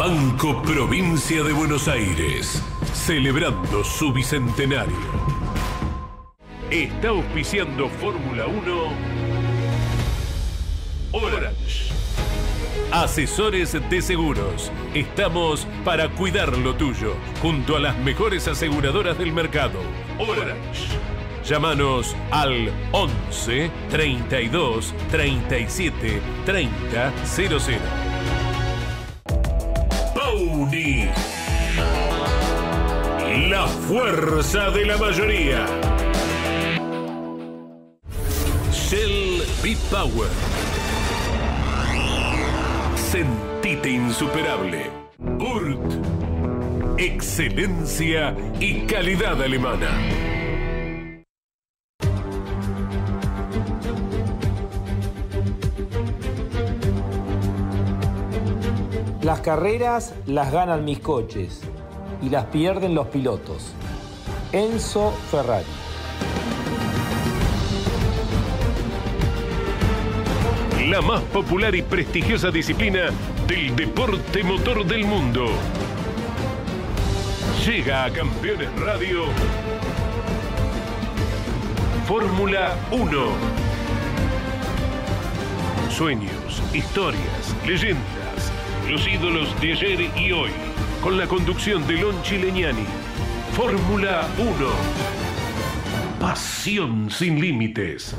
Banco Provincia de Buenos Aires, celebrando su bicentenario. Está auspiciando Fórmula 1 Orange. Asesores de seguros. Estamos para cuidar lo tuyo, junto a las mejores aseguradoras del mercado. Orange. Llámanos al 11 32 37 30 00. La fuerza de la mayoría. Shell B-Power. Sentite insuperable. Burt. Excelencia y calidad alemana. Las carreras las ganan mis coches y las pierden los pilotos. Enzo Ferrari. La más popular y prestigiosa disciplina del deporte motor del mundo. Llega a Campeones Radio Fórmula 1. Sueños, historias, leyendas, los ídolos de ayer y hoy, con la conducción de Lon Chileñani. Fórmula 1. Pasión sin límites.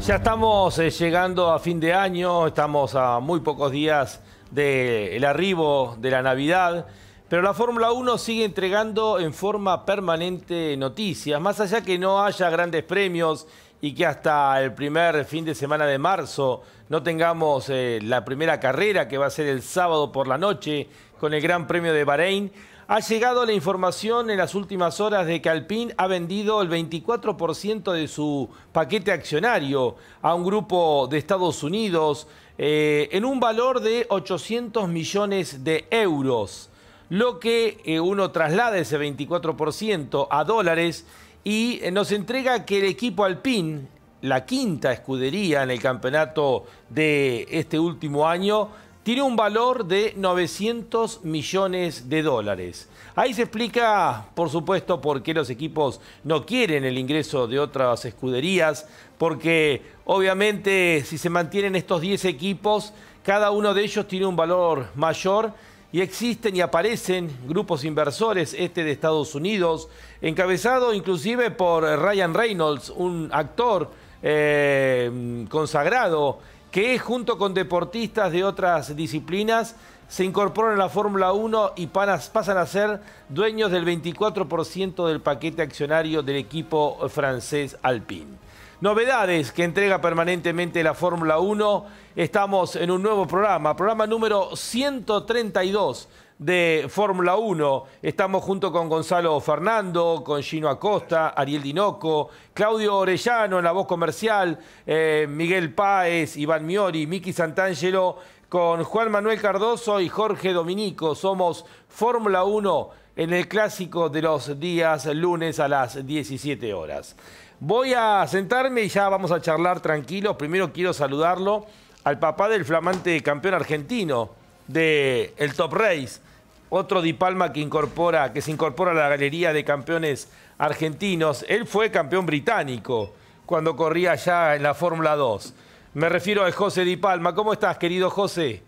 Ya estamos eh, llegando a fin de año, estamos a muy pocos días del arribo de la Navidad, pero la Fórmula 1 sigue entregando en forma permanente noticias, más allá que no haya grandes premios y que hasta el primer fin de semana de marzo no tengamos eh, la primera carrera que va a ser el sábado por la noche con el Gran Premio de Bahrein. Ha llegado la información en las últimas horas de que Alpine ha vendido el 24% de su paquete accionario a un grupo de Estados Unidos eh, en un valor de 800 millones de euros, lo que eh, uno traslada ese 24% a dólares y eh, nos entrega que el equipo Alpine, la quinta escudería en el campeonato de este último año, tiene un valor de 900 millones de dólares. Ahí se explica, por supuesto, por qué los equipos no quieren el ingreso de otras escuderías, porque obviamente si se mantienen estos 10 equipos, cada uno de ellos tiene un valor mayor y existen y aparecen grupos inversores, este de Estados Unidos, encabezado inclusive por Ryan Reynolds, un actor eh, consagrado que junto con deportistas de otras disciplinas se incorporan a la Fórmula 1 y pasan a ser dueños del 24% del paquete accionario del equipo francés Alpine. Novedades que entrega permanentemente la Fórmula 1. Estamos en un nuevo programa, programa número 132 de Fórmula 1. Estamos junto con Gonzalo Fernando, con Gino Acosta, Ariel Dinoco, Claudio Orellano en la voz comercial, eh, Miguel Páez, Iván Miori, Miki Santangelo, con Juan Manuel Cardoso y Jorge Dominico. Somos Fórmula 1 en el clásico de los días lunes a las 17 horas. Voy a sentarme y ya vamos a charlar tranquilos. Primero quiero saludarlo al papá del flamante campeón argentino del el Top Race, otro Di Palma que, incorpora, que se incorpora a la galería de campeones argentinos. Él fue campeón británico cuando corría allá en la Fórmula 2. Me refiero al José Di Palma. ¿Cómo estás, querido José?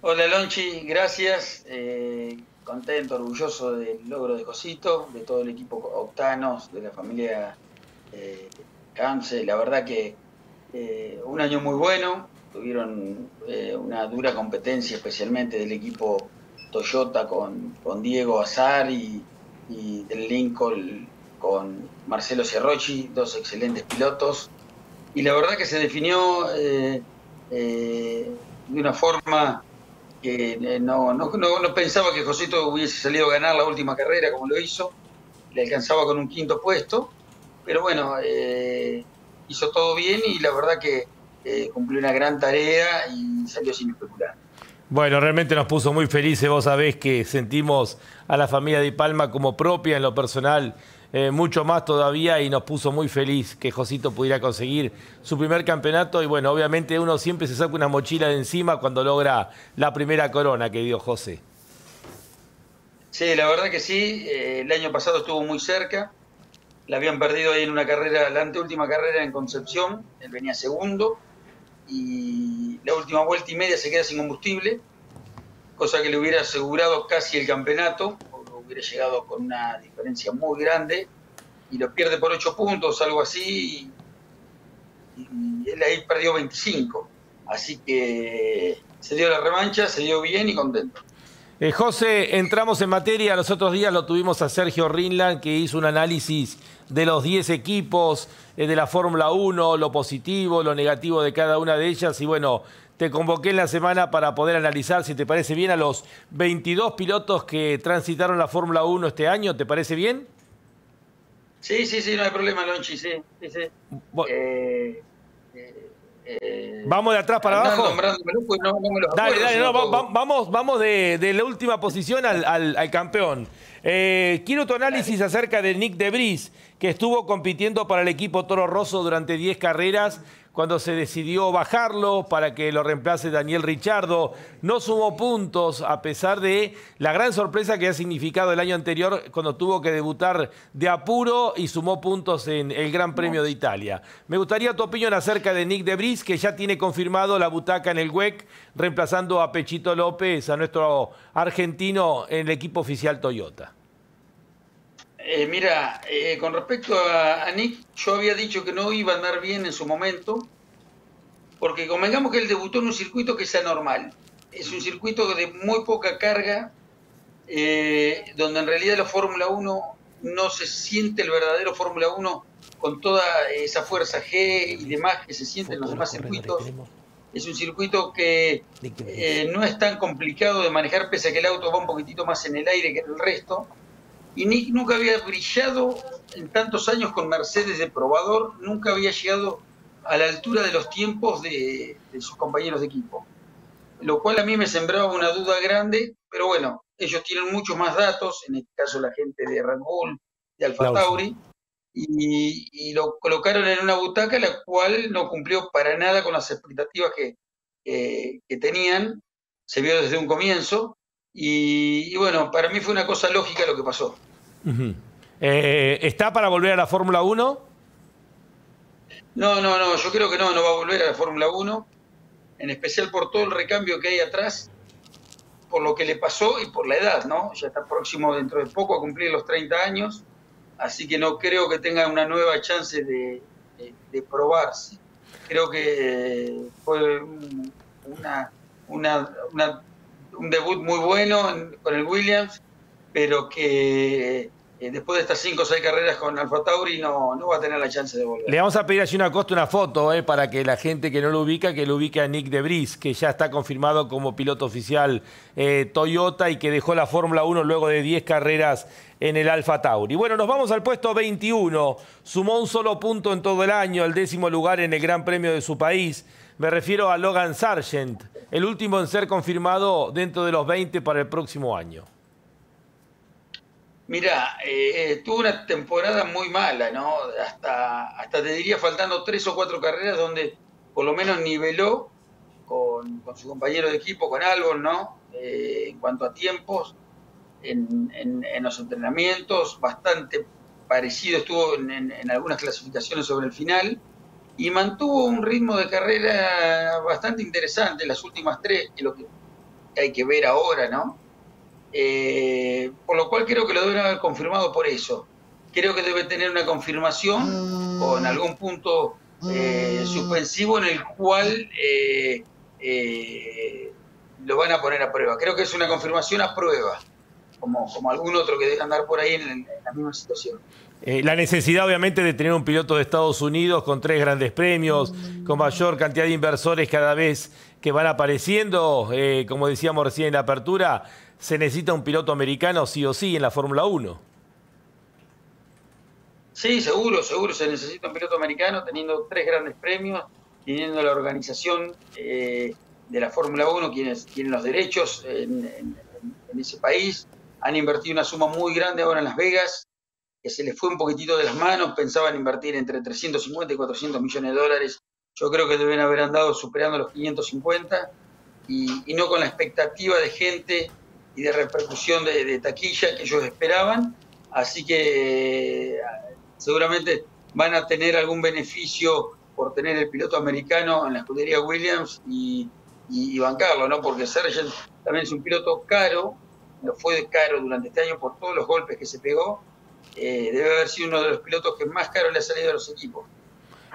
Hola, Lonchi. Gracias. Eh, contento, orgulloso del logro de Josito, de todo el equipo Octanos, de la familia eh, La verdad que eh, un año muy bueno. Tuvieron eh, una dura competencia, especialmente del equipo Toyota con, con Diego Azar y, del Lincoln con Marcelo Cerrochi, dos excelentes pilotos. Y la verdad que se definió eh, de una forma que eh, no, no, no, pensaba que Josito hubiese salido a ganar la última carrera como lo hizo. Le alcanzaba con un quinto puesto. Pero bueno, hizo todo bien y la verdad que cumplió una gran tarea y salió sin especular. Bueno, realmente nos puso muy felices. Vos sabés que sentimos a la familia de Palma como propia en lo personal. Eh, mucho más todavía y nos puso muy feliz que Josito pudiera conseguir su primer campeonato. Y bueno, obviamente uno siempre se saca una mochila de encima cuando logra la primera corona que dio José. Sí, la verdad que sí, eh, el año pasado estuvo muy cerca, la habían perdido ahí en una carrera, la anteúltima carrera en Concepción, él venía segundo. Y la última vuelta y media se queda sin combustible, cosa que le hubiera asegurado casi el campeonato, hubiera llegado con una diferencia muy grande y lo pierde por 8 puntos, algo así, y, él ahí perdió 25. Así que se dio la revancha, se dio bien y contento. Eh, José, entramos en materia. Los otros días lo tuvimos a Sergio Rinland, que hizo un análisis de los 10 equipos eh, de la Fórmula 1, lo positivo, lo negativo de cada una de ellas. Y bueno, te convoqué en la semana para poder analizar, si te parece bien, a los 22 pilotos que transitaron la Fórmula 1 este año. ¿Te parece bien? Sí, sí, sí, no hay problema, Lonchi, sí. sí, sí. Eh, eh, vamos de atrás para abajo. Pues dale, dale, vamos, vamos de, la última posición al, campeón. Eh, quiero tu análisis acerca de Nick Debris, que estuvo compitiendo para el equipo Toro Rosso durante 10 carreras cuando se decidió bajarlo para que lo reemplace Daniel Richardo. No sumó puntos a pesar de la gran sorpresa que ha significado el año anterior cuando tuvo que debutar de apuro y sumó puntos en el Gran Premio de Italia. Me gustaría tu opinión acerca de Nick Debris, que ya tiene confirmado la butaca en el WEC, reemplazando a Pechito López, a nuestro argentino en el equipo oficial Toyota. Eh, mira, eh, con respecto a, Nick, yo había dicho que no iba a andar bien en su momento, porque convengamos que él debutó en un circuito que es anormal. Es un circuito de muy poca carga, eh, donde en realidad la Fórmula 1 no se siente el verdadero Fórmula 1 con toda esa fuerza G y demás que se siente en los demás circuitos. Es un circuito que no es tan complicado de manejar, pese a que el auto va un poquitito más en el aire que en el resto y Nick nunca había brillado en tantos años con Mercedes de probador, nunca había llegado a la altura de los tiempos de, sus compañeros de equipo. Lo cual a mí me sembraba una duda grande, pero bueno, ellos tienen muchos más datos, en este caso la gente de Red Bull, de Alfa Tauri, y, lo colocaron en una butaca la cual no cumplió para nada con las expectativas que, que tenían, se vio desde un comienzo, y, bueno, para mí fue una cosa lógica lo que pasó. Eh, ¿Está para volver a la Fórmula 1? No, no, no, yo creo que no, no va a volver a la Fórmula 1, en especial por todo el recambio que hay atrás, por lo que le pasó y por la edad, ¿no? Ya está próximo dentro de poco a cumplir los 30 años, así que no creo que tenga una nueva chance de, probarse. Creo que fue una, una, una un debut muy bueno con el Williams, pero que eh, después de estas cinco o seis carreras con Alfa Tauri no, no va a tener la chance de volver. Le vamos a pedir así una costa una foto eh, para que la gente que no lo ubica, que lo ubique a Nick Debris, que ya está confirmado como piloto oficial eh, Toyota y que dejó la Fórmula 1 luego de 10 carreras en el Alfa Tauri. Bueno, nos vamos al puesto 21. Sumó un solo punto en todo el año, el décimo lugar en el Gran Premio de su país. Me refiero a Logan Sargent, el último en ser confirmado dentro de los 20 para el próximo año. Mira, eh, eh, tuvo una temporada muy mala, ¿no? Hasta, hasta te diría faltando tres o cuatro carreras donde por lo menos niveló con, su compañero de equipo, con Albon, ¿no? Eh, en cuanto a tiempos, en, los entrenamientos, bastante parecido estuvo en algunas clasificaciones sobre el final y mantuvo un ritmo de carrera bastante interesante las últimas tres, que es lo que hay que ver ahora, ¿no? Eh, por lo cual creo que lo deben haber confirmado por eso. Creo que debe tener una confirmación con algún punto eh, suspensivo en el cual eh, lo van a poner a prueba. Creo que es una confirmación a prueba, como, como algún otro que debe andar por ahí en la misma situación. Eh, la necesidad, obviamente, de tener un piloto de Estados Unidos con tres grandes premios, con mayor cantidad de inversores cada vez que van apareciendo, eh, como decíamos recién en la apertura, se necesita un piloto americano sí o sí en la Fórmula 1. Sí, seguro, seguro se necesita un piloto americano teniendo tres grandes premios, teniendo la organización eh, de la Fórmula 1, quienes tienen los derechos en ese país, han invertido una suma muy grande ahora en Las Vegas, que se les fue un poquitito de las manos, pensaban invertir entre 350 y 400 millones de dólares, yo creo que deben haber andado superando los 550 y, no con la expectativa de gente y de repercusión de, taquilla que ellos esperaban, así que seguramente van a tener algún beneficio por tener el piloto americano en la escudería Williams y, bancarlo, ¿no? Porque Sargent también es un piloto caro, lo fue caro durante este año por todos los golpes que se pegó, eh, debe haber sido uno de los pilotos que más caro le ha salido a los equipos.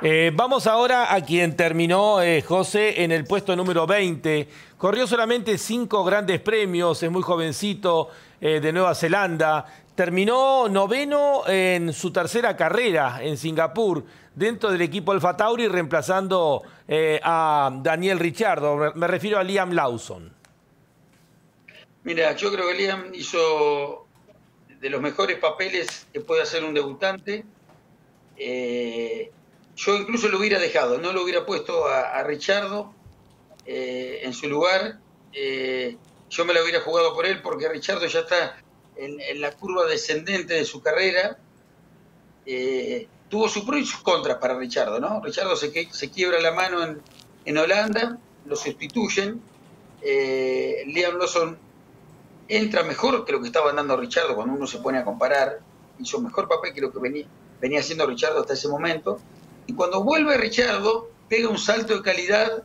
Eh, vamos ahora a quien terminó, eh, José, en el puesto número 20. Corrió solamente cinco grandes premios, es muy jovencito, de Nueva Zelanda. Terminó noveno en su tercera carrera en Singapur, dentro del equipo Alfa Tauri, reemplazando a Daniel Richardo. Me refiero a Liam Lawson. Mira, yo creo que Liam hizo de los mejores papeles que puede hacer un debutante. Eh, yo incluso lo hubiera dejado, no lo hubiera puesto a, Richardo eh, en su lugar. Eh, yo me la hubiera jugado por él porque Richardo ya está en, la curva descendente de su carrera. tuvo sus pros y sus contras para Richardo, ¿no? Richardo se, se quiebra la mano en, en Holanda, lo sustituyen. Liam Lawson entra mejor que lo que estaba andando Richardo cuando uno se pone a comparar, hizo mejor papel que lo que venía, venía haciendo Richardo hasta ese momento, y cuando vuelve Richardo, pega un salto de calidad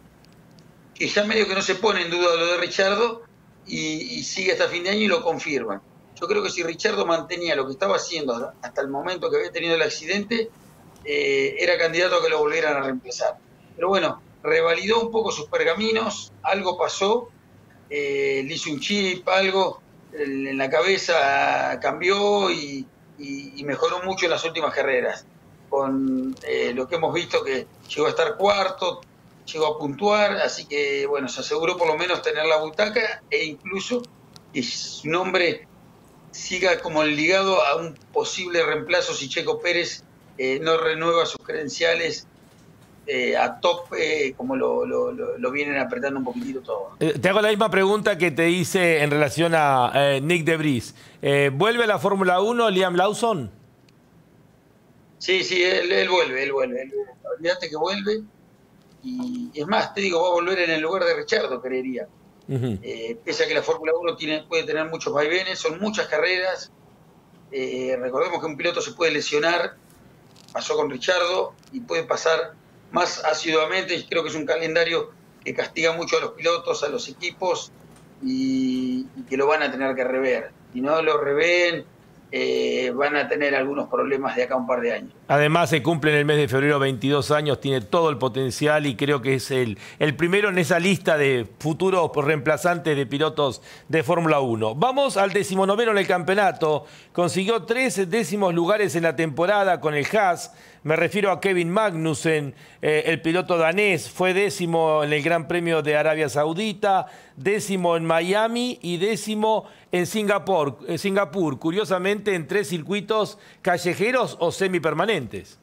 que ya medio que no se pone en duda lo de Richardo y, sigue hasta fin de año y lo confirma. Yo creo que si Richardo mantenía lo que estaba haciendo hasta el momento que había tenido el accidente, eh, era candidato a que lo volvieran a reemplazar. Pero bueno, revalidó un poco sus pergaminos, algo pasó eh, le hizo un chip, algo, en la cabeza cambió y, mejoró mucho en las últimas carreras. Con eh, lo que hemos visto que llegó a estar cuarto, llegó a puntuar, así que bueno, se aseguró por lo menos tener la butaca e incluso que su nombre siga como ligado a un posible reemplazo si Checo Pérez eh, no renueva sus credenciales eh, a top como lo, lo, vienen apretando un poquitito todo. Eh, te hago la misma pregunta que te hice en relación a eh, Nick Debris. ¿Vuelve a la Fórmula 1 Liam Lawson? Sí, sí, él, vuelve, él vuelve. Olvídate que vuelve. Y es más, te digo, va a volver en el lugar de Richardo, creería. pese a que la Fórmula 1 tiene, puede tener muchos vaivenes, son muchas carreras. recordemos que un piloto se puede lesionar, pasó con Richardo, y puede pasar más asiduamente. Creo que es un calendario que castiga mucho a los pilotos, a los equipos y, que lo van a tener que rever. Si no lo revén, eh, van a tener algunos problemas de acá un par de años. Además, se cumple en el mes de febrero 22 años, tiene todo el potencial y creo que es el, el primero en esa lista de futuros reemplazantes de pilotos de Fórmula 1. Vamos al decimonoveno en el campeonato. Consiguió tres décimos lugares en la temporada con el Haas. Me refiero a Kevin Magnussen, eh, el piloto danés, fue décimo en el Gran Premio de Arabia Saudita, décimo en Miami y décimo en Singapur, en Singapur curiosamente en tres circuitos callejeros o semipermanentes.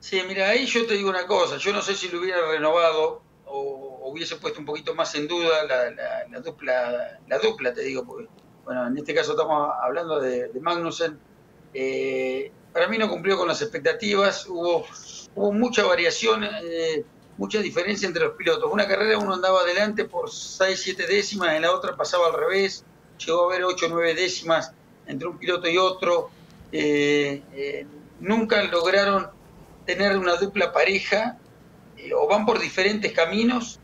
Sí, mira, ahí yo te digo una cosa, yo no sé si lo hubiera renovado o hubiese puesto un poquito más en duda la, dupla, la dupla, te digo, porque, bueno, en este caso estamos hablando de, Magnussen. Eh, para mí no cumplió con las expectativas, hubo, mucha variación, eh, mucha diferencia entre los pilotos. Una carrera uno andaba adelante por 6, 7 décimas, en la otra pasaba al revés, llegó a haber 8, 9 décimas entre un piloto y otro. Eh, eh, nunca lograron tener una dupla pareja, o van por diferentes caminos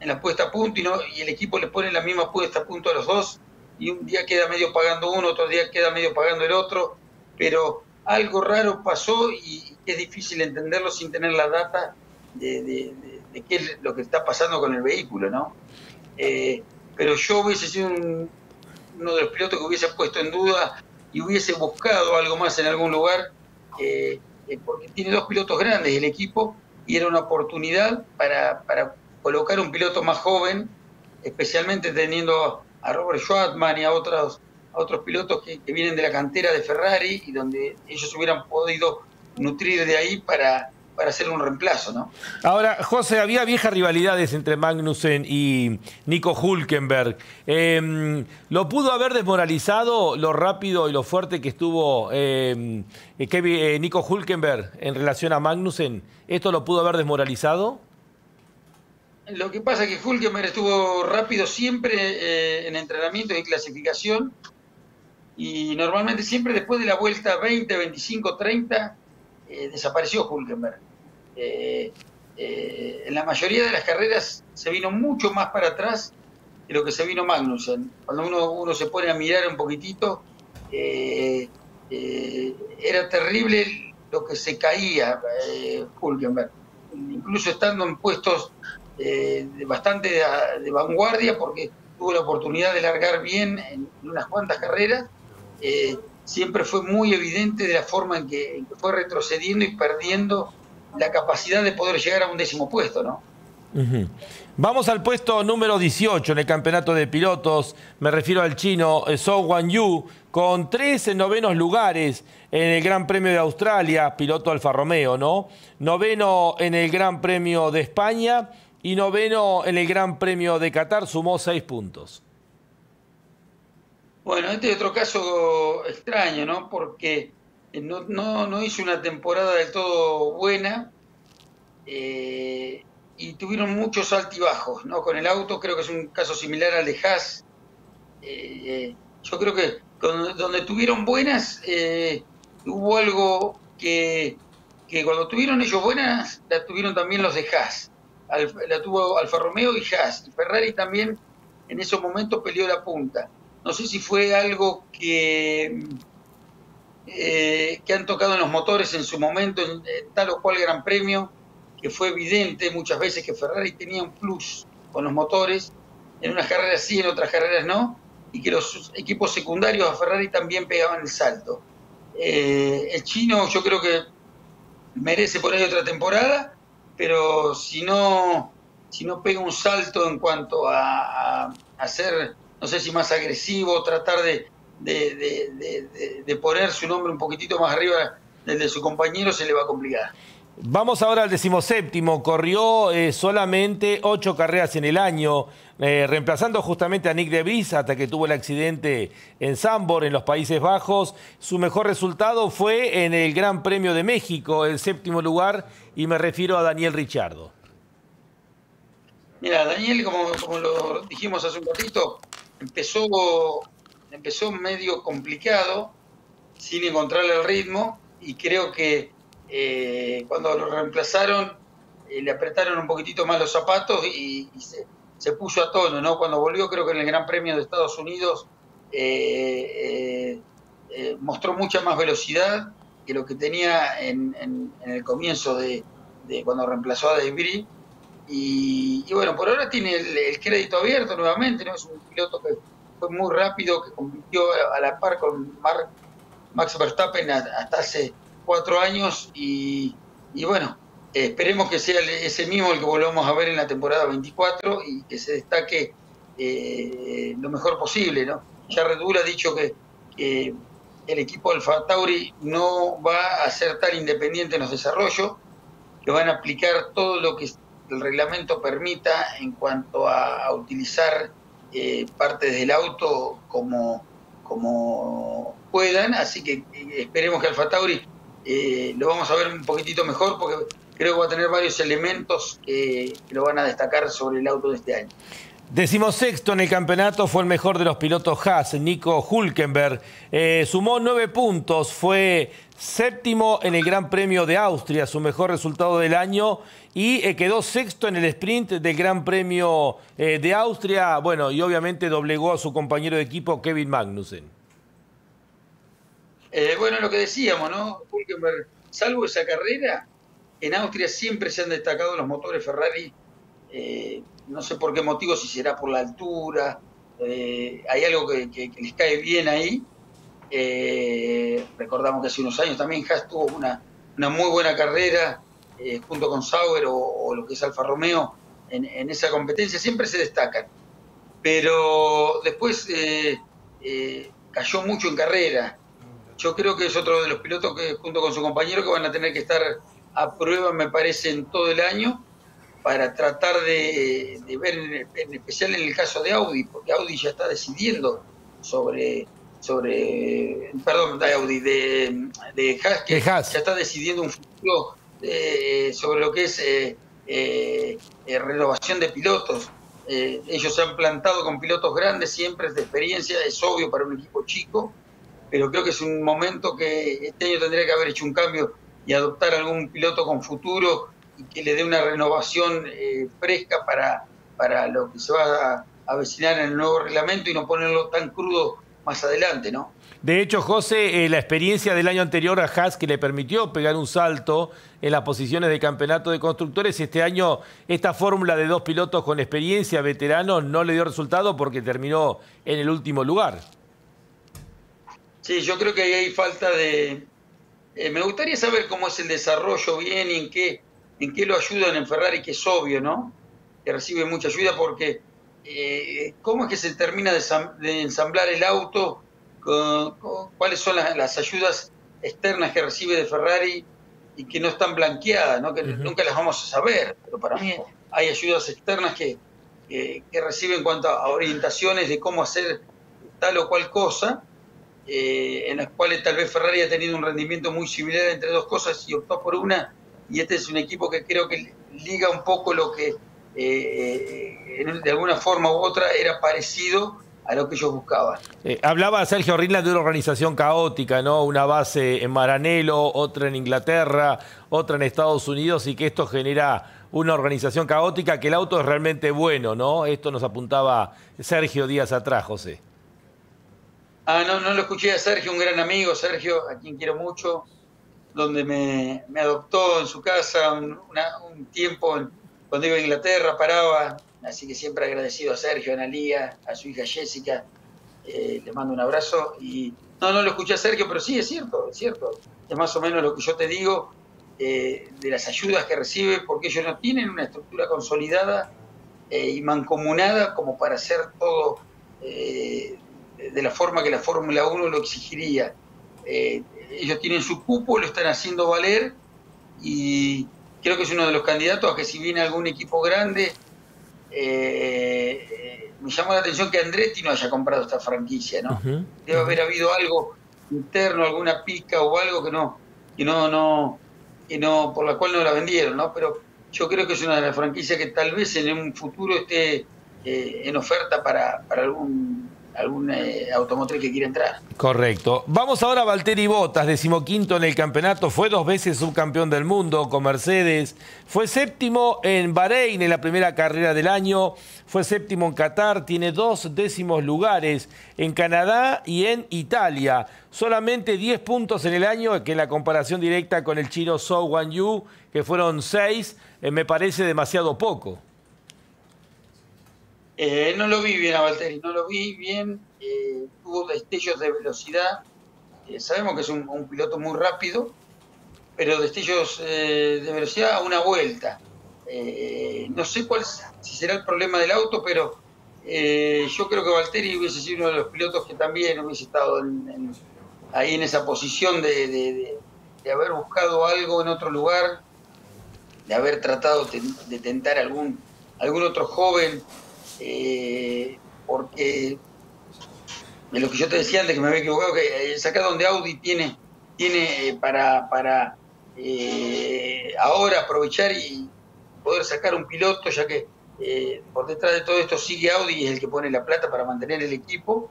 en la puesta a punto y, no, y el equipo le pone la misma puesta a punto a los dos, y un día queda medio pagando uno, otro día queda medio pagando el otro, pero algo raro pasó y es difícil entenderlo sin tener la data de, qué es lo que está pasando con el vehículo, ¿no? Eh, pero yo hubiese sido uno de los pilotos que hubiese puesto en duda y hubiese buscado algo más en algún lugar, eh, eh, porque tiene dos pilotos grandes el equipo y era una oportunidad para, colocar un piloto más joven, especialmente teniendo a Robert Schwartzman y a otros a otros pilotos que, vienen de la cantera de Ferrari y donde ellos hubieran podido nutrir de ahí para, para hacer un reemplazo, ¿no? Ahora, José, había viejas rivalidades entre Magnussen y Nico Hulkenberg. Em, ¿Lo pudo haber desmoralizado lo rápido y lo fuerte que estuvo em, eh, eh, Nico Hulkenberg en relación a Magnussen? ¿Esto lo pudo haber desmoralizado? Lo que pasa es que Hulkenberg estuvo rápido siempre eh, en entrenamiento y clasificación y normalmente siempre después de la vuelta 20, 25, 30 desapareció Hulkenberg. Eh, eh, en la mayoría de las carreras se vino mucho más para atrás de lo que se vino Magnussen. Cuando uno, uno se pone a mirar un poquitito, eh, era terrible lo que se caía Hulkenberg, incluso estando en puestos bastante de, vanguardia, porque tuvo la oportunidad de largar bien en, unas cuantas carreras. Siempre fue muy evidente de la forma en que fue retrocediendo y perdiendo la capacidad de poder llegar a un décimo puesto, ¿no? Vamos al puesto número 18 en el campeonato de pilotos, me refiero al chino eh, Zhou Wan Yu, con tres novenos lugares en el Gran Premio de Australia, piloto Alfa Romeo, ¿no? Noveno en el Gran Premio de España y noveno en el Gran Premio de Qatar, sumó seis puntos. Bueno, este es otro caso extraño, ¿no? Porque eh, no, no, no hizo una temporada del todo buena eh, y tuvieron muchos altibajos ¿no? con el auto. Creo que es un caso similar al de Haas. Eh, yo creo que donde tuvieron buenas, hubo algo que, que, cuando tuvieron ellos buenas, la tuvieron también los de Haas. la tuvo Alfa Romeo y Haas. Y Ferrari también en esos momentos peleó la punta. No sé si fue algo que eh, que han tocado en los motores en su momento, en, tal o cual gran premio, que fue evidente muchas veces que Ferrari tenía un plus con los motores, en unas carreras sí, en otras carreras no, y que los equipos secundarios a Ferrari también pegaban el salto. Eh, el chino yo creo que merece por ahí otra temporada, pero si no, si no pega un salto en cuanto a, a, a ser, no sé si más agresivo, tratar de, de, poner su nombre un poquitito más arriba del de su compañero se le va a complicar. Vamos ahora al decimoséptimo. Corrió eh, solamente ocho carreras en el año, eh, reemplazando justamente a Nick de Vries hasta que tuvo el accidente en Zambor, en los Países Bajos. Su mejor resultado fue en el Gran Premio de México, el séptimo lugar, y me refiero a Daniel Richardo. Mira, Daniel, como, como lo dijimos hace un ratito, empezó empezó medio complicado, sin encontrarle el ritmo, y creo que eh, cuando lo reemplazaron eh, le apretaron un poquitito más los zapatos y, se, puso a tono, ¿no? Cuando volvió, creo que en el Gran Premio de Estados Unidos eh, mostró mucha más velocidad que lo que tenía en, el comienzo de, cuando reemplazó a Debris. Y, y, bueno, por ahora tiene el, crédito abierto nuevamente, ¿no? Es un piloto que fue muy rápido, que compitió a la par con Max Verstappen hasta hace cuatro años y, bueno, esperemos que sea ese mismo el que volvamos a ver en la temporada 24 y que se destaque eh, lo mejor posible, ¿no? Ya Red Bull ha dicho que, el equipo Alfa Tauri no va a ser tan independiente en los desarrollos, que van a aplicar todo lo que el reglamento permita en cuanto a utilizar eh, parte del auto como, como puedan, así que eh, esperemos que Alfa Tauri eh, lo vamos a ver un poquitito mejor porque creo que va a tener varios elementos que, lo van a destacar sobre el auto de este año. Decimosexto en el campeonato fue el mejor de los pilotos Haas, Nico Hulkenberg. sumó nueve puntos, fue séptimo en el Gran Premio de Austria, su mejor resultado del año y eh, quedó sexto en el sprint del Gran Premio eh, de Austria. Bueno, y obviamente doblegó a su compañero de equipo Kevin Magnussen. Eh, bueno, lo que decíamos, ¿no? salvo esa carrera, en Austria siempre se han destacado los motores Ferrari. no sé por qué motivo, si será por la altura, hay algo que, les cae bien ahí. Recordamos que hace unos años también Haas tuvo una, una muy buena carrera eh, junto con Sauer o, lo que es Alfa Romeo en, esa competencia, siempre se destacan. Pero después eh, eh, cayó mucho en carrera. Yo creo que es otro de los pilotos que junto con su compañero que van a tener que estar a prueba, me parece, en todo el año para tratar de, ver, en especial en el caso de Audi, porque Audi ya está decidiendo sobre, sobre perdón, de Audi, de, de Haas, que ya está decidiendo un futuro eh, sobre lo que es eh, eh, renovación de pilotos. ellos se han plantado con pilotos grandes, siempre es de experiencia, es obvio para un equipo chico, pero creo que es un momento que este año tendría que haber hecho un cambio y adoptar algún piloto con futuro y que le dé una renovación eh, fresca para, para lo que se va a avecinar en el nuevo reglamento y no ponerlo tan crudo más adelante, ¿no? De hecho, José, eh, la experiencia del año anterior a Haas que le permitió pegar un salto en las posiciones de campeonato de constructores, este año esta fórmula de dos pilotos con experiencia, veteranos, no le dio resultado porque terminó en el último lugar. Sí, yo creo que ahí hay falta de... Eh, me gustaría saber cómo es el desarrollo bien y en qué, en qué lo ayudan en Ferrari, que es obvio, ¿no? Que recibe mucha ayuda porque eh, ¿cómo es que se termina de, ensamblar el auto? ¿Cuáles son las, ayudas externas que recibe de Ferrari y que no están blanqueadas, ¿no? que nunca las vamos a saber? Pero para mí hay ayudas externas que, que, que recibe en cuanto a orientaciones de cómo hacer tal o cual cosa eh, en las cuales tal vez Ferrari ha tenido un rendimiento muy similar entre dos cosas y optó por una, y este es un equipo que creo que liga un poco lo que eh, eh, de alguna forma u otra era parecido a lo que ellos buscaban. hablaba Sergio Rinla de una organización caótica, ¿no? Una base en Maranelo, otra en Inglaterra, otra en Estados Unidos y que esto genera una organización caótica, que el auto es realmente bueno, ¿no? Esto nos apuntaba Sergio días atrás, José. Ah, no, no lo escuché a Sergio, un gran amigo, Sergio, a quien quiero mucho, donde me, adoptó en su casa un, tiempo cuando iba a Inglaterra, paraba, así que siempre agradecido a Sergio, a Analía, a su hija Jessica, eh, le mando un abrazo. Y no, no lo escuché a Sergio, pero sí, es cierto, es cierto, es más o menos lo que yo te digo eh, de las ayudas que recibe, porque ellos no tienen una estructura consolidada eh, y mancomunada como para hacer todo de la forma que la Fórmula 1 lo exigiría. Eh, ellos tienen su cupo, lo están haciendo valer y creo que es uno de los candidatos a que si viene algún equipo grande, eh, me llama la atención que Andretti no haya comprado esta franquicia, ¿no? Debe haber habido algo interno, alguna pica o algo que no, que no, no, que no, por la cual no la vendieron, ¿no? Pero yo creo que es una de las franquicias que tal vez en un futuro esté eh, en oferta para, para algún algún eh, automotriz que quiera entrar. Correcto. Vamos ahora a Valtteri Bottas, decimoquinto en el campeonato, fue dos veces subcampeón del mundo con Mercedes, fue séptimo en Bahrein en la primera carrera del año, fue séptimo en Qatar, tiene dos décimos lugares en Canadá y en Italia. Solamente 10 puntos en el año, que en la comparación directa con el chino Zhou Guanyu, que fueron seis, eh, me parece demasiado poco. Eh, no lo vi bien a Valtteri, no lo vi bien, eh, tuvo destellos de velocidad, eh, sabemos que es un, piloto muy rápido, pero destellos de velocidad a una vuelta. no sé cuál si será el problema del auto, pero yo creo que Valtteri hubiese sido uno de los pilotos que también hubiese estado ahí en esa posición de, haber buscado algo en otro lugar, de haber tratado de tentar algún, algún otro joven eh, porque lo que yo te decía antes, que me había equivocado, que eh, acá donde Audi tiene, tiene eh, para, para ahora aprovechar y poder sacar un piloto, ya que por detrás de todo esto sigue Audi y es el que pone la plata para mantener el equipo,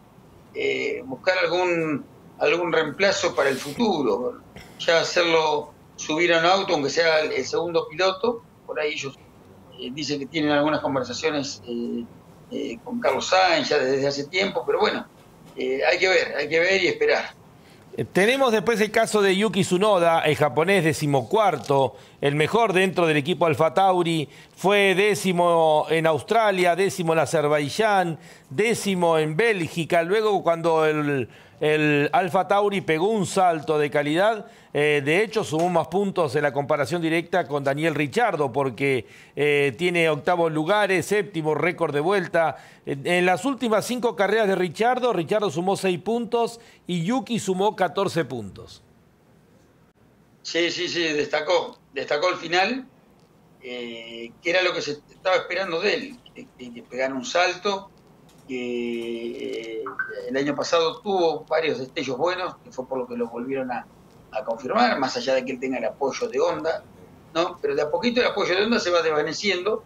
buscar algún, algún reemplazo para el futuro, ya hacerlo subir a un auto, aunque sea el, segundo piloto, por ahí ellos dicen que tienen algunas conversaciones eh, con Carlos ya desde hace tiempo, pero bueno, eh, hay que ver, hay que ver y esperar. Eh, tenemos después el caso de Yuki Tsunoda, el japonés decimocuarto, el mejor dentro del equipo Alfa Tauri. Fue décimo en Australia, décimo en Azerbaiyán, décimo en Bélgica. Luego cuando el el Alfa Tauri pegó un salto de calidad. Eh, de hecho, sumó más puntos en la comparación directa con Daniel Richardo, porque eh, tiene octavos lugares, séptimo récord de vuelta. En, las últimas cinco carreras de Richardo, Richardo sumó seis puntos y Yuki sumó 14 puntos. Sí, sí, sí, destacó. Destacó al final, eh, que era lo que se estaba esperando de él, que, que un salto, que eh, el año pasado tuvo varios destellos buenos, que fue por lo que lo volvieron a, confirmar, más allá de que él tenga el apoyo de Onda, ¿no? Pero de a poquito el apoyo de Onda se va desvaneciendo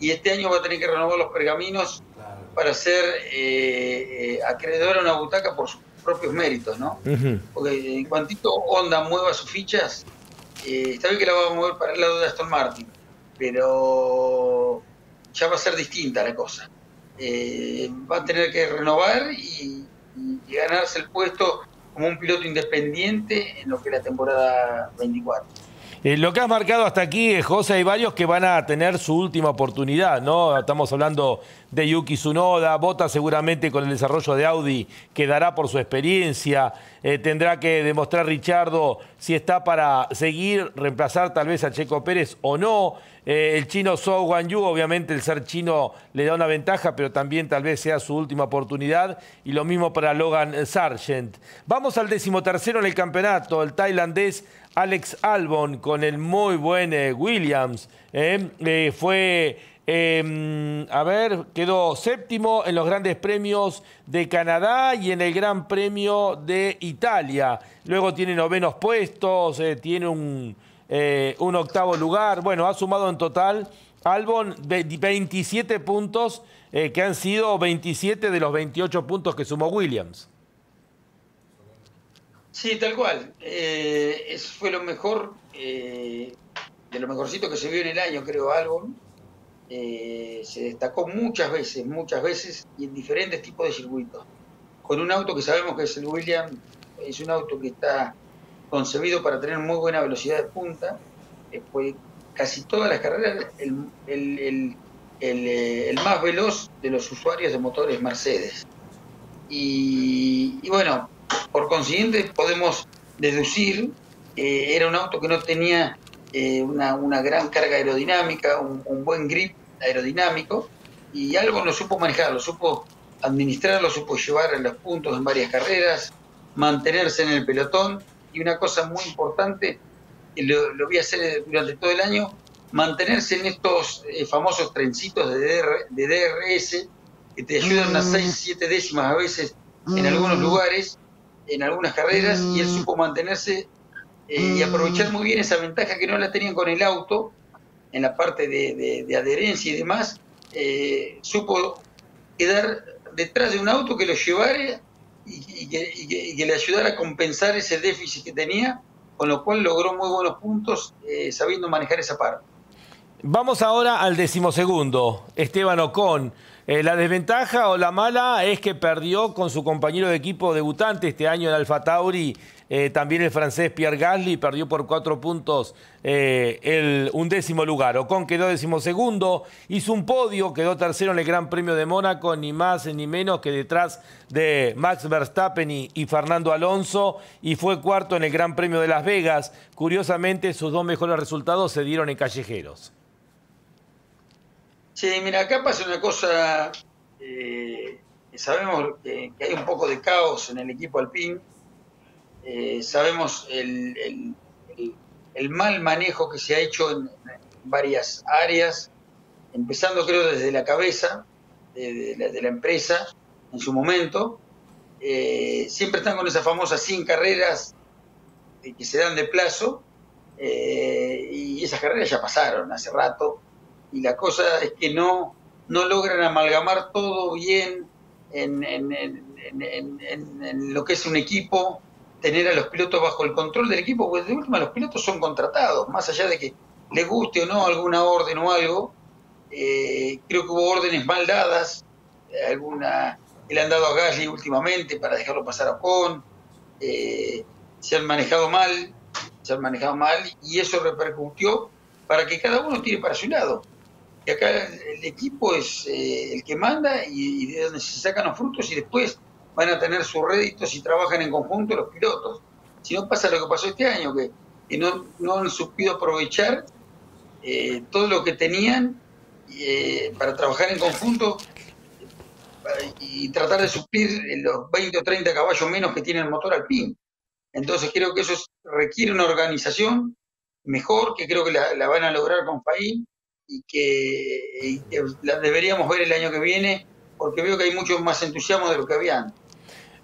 y este año va a tener que renovar los pergaminos para ser eh, acreedor a una butaca por sus propios méritos, ¿no? Porque en cuantito Honda mueva sus fichas, eh, está bien que la va a mover para el lado de Aston Martin, pero ya va a ser distinta la cosa. Eh, va a tener que renovar y, ganarse el puesto como un piloto independiente en lo que es la temporada 24. Eh, lo que has marcado hasta aquí, José, hay varios que van a tener su última oportunidad, ¿no? Estamos hablando de Yuki Tsunoda, Bota seguramente con el desarrollo de Audi quedará por su experiencia, eh, tendrá que demostrar Richardo si está para seguir, reemplazar tal vez a Checo Pérez o no. Eh, el chino Zhou Guanyu, obviamente el ser chino le da una ventaja, pero también tal vez sea su última oportunidad. Y lo mismo para Logan Sargent. Vamos al decimotercero en el campeonato, el tailandés Alex Albon con el muy buen eh, Williams. Eh, fue, em, a ver, quedó séptimo en los grandes premios de Canadá y en el Gran Premio de Italia. Luego tiene novenos puestos, tiene un, un octavo lugar. Bueno, ha sumado en total Albon 27 puntos, que han sido 27 de los 28 puntos que sumó Williams. Sí, tal cual. Eh, fue lo mejor, eh, de lo mejorcito que se vio en el año, creo, Albon. Eh, se destacó muchas veces, muchas veces y en diferentes tipos de circuitos. Con un auto que sabemos que es el William, es un auto que está concebido para tener muy buena velocidad de punta. Fue casi todas las carreras el, el, más veloz de los usuarios de motores Mercedes. Y, bueno, por consiguiente, podemos deducir que era un auto que no tenía eh, una, gran carga aerodinámica, un, buen grip aerodinámico, y algo lo supo manejar, lo supo administrar, lo supo llevar en los puntos en varias carreras, mantenerse en el pelotón, y una cosa muy importante, que lo, voy a hacer durante todo el año, mantenerse en estos eh, famosos trencitos de, de DRS, que te ayudan unas 6, 7 décimas a veces en algunos lugares, en algunas carreras y él mm. supo mantenerse eh, y aprovechar muy bien esa ventaja que no la tenían con el auto en la parte de, adherencia y demás, eh, supo quedar detrás de un auto que lo llevara y, que, le ayudara a compensar ese déficit que tenía, con lo cual logró muy buenos puntos eh, sabiendo manejar esa parte. Vamos ahora al decimosegundo, Esteban Ocon. Eh, la desventaja o la mala es que perdió con su compañero de equipo debutante este año en Alfa Tauri, eh, también el francés Pierre Gasly, perdió por cuatro puntos eh, el undécimo lugar. Ocon quedó decimosegundo, hizo un podio, quedó tercero en el Gran Premio de Mónaco, ni más ni menos que detrás de Max Verstappen y, Fernando Alonso, y fue cuarto en el Gran Premio de Las Vegas. Curiosamente, sus dos mejores resultados se dieron en callejeros. Sí, mira, acá pasa una cosa, eh, sabemos que, hay un poco de caos en el equipo alpín, eh, sabemos el, mal manejo que se ha hecho en, varias áreas, empezando creo desde la cabeza de, la, empresa en su momento, eh, siempre están con esas famosas 100 carreras que se dan de plazo, y esas carreras ya pasaron hace rato, y la cosa es que no, no logran amalgamar todo bien en, lo que es un equipo, tener a los pilotos bajo el control del equipo, porque de última los pilotos son contratados, más allá de que les guste o no alguna orden o algo, eh, creo que hubo órdenes mal dadas, alguna le han dado a Gasly últimamente para dejarlo pasar a Ocon, eh, se han manejado mal, se han manejado mal y eso repercutió para que cada uno tire para su lado. Y acá el equipo es eh, el que manda y, de donde se sacan los frutos y después van a tener sus réditos y trabajan en conjunto los pilotos. Si no pasa lo que pasó este año, que, no, no, han supido aprovechar eh, todo lo que tenían eh, para trabajar en conjunto y tratar de suplir los 20 o 30 caballos menos que tiene el motor Alpine. Entonces creo que eso requiere una organización mejor, que creo que la, van a lograr con Faín y que, la deberíamos ver el año que viene, porque veo que hay mucho más entusiasmo de lo que había antes.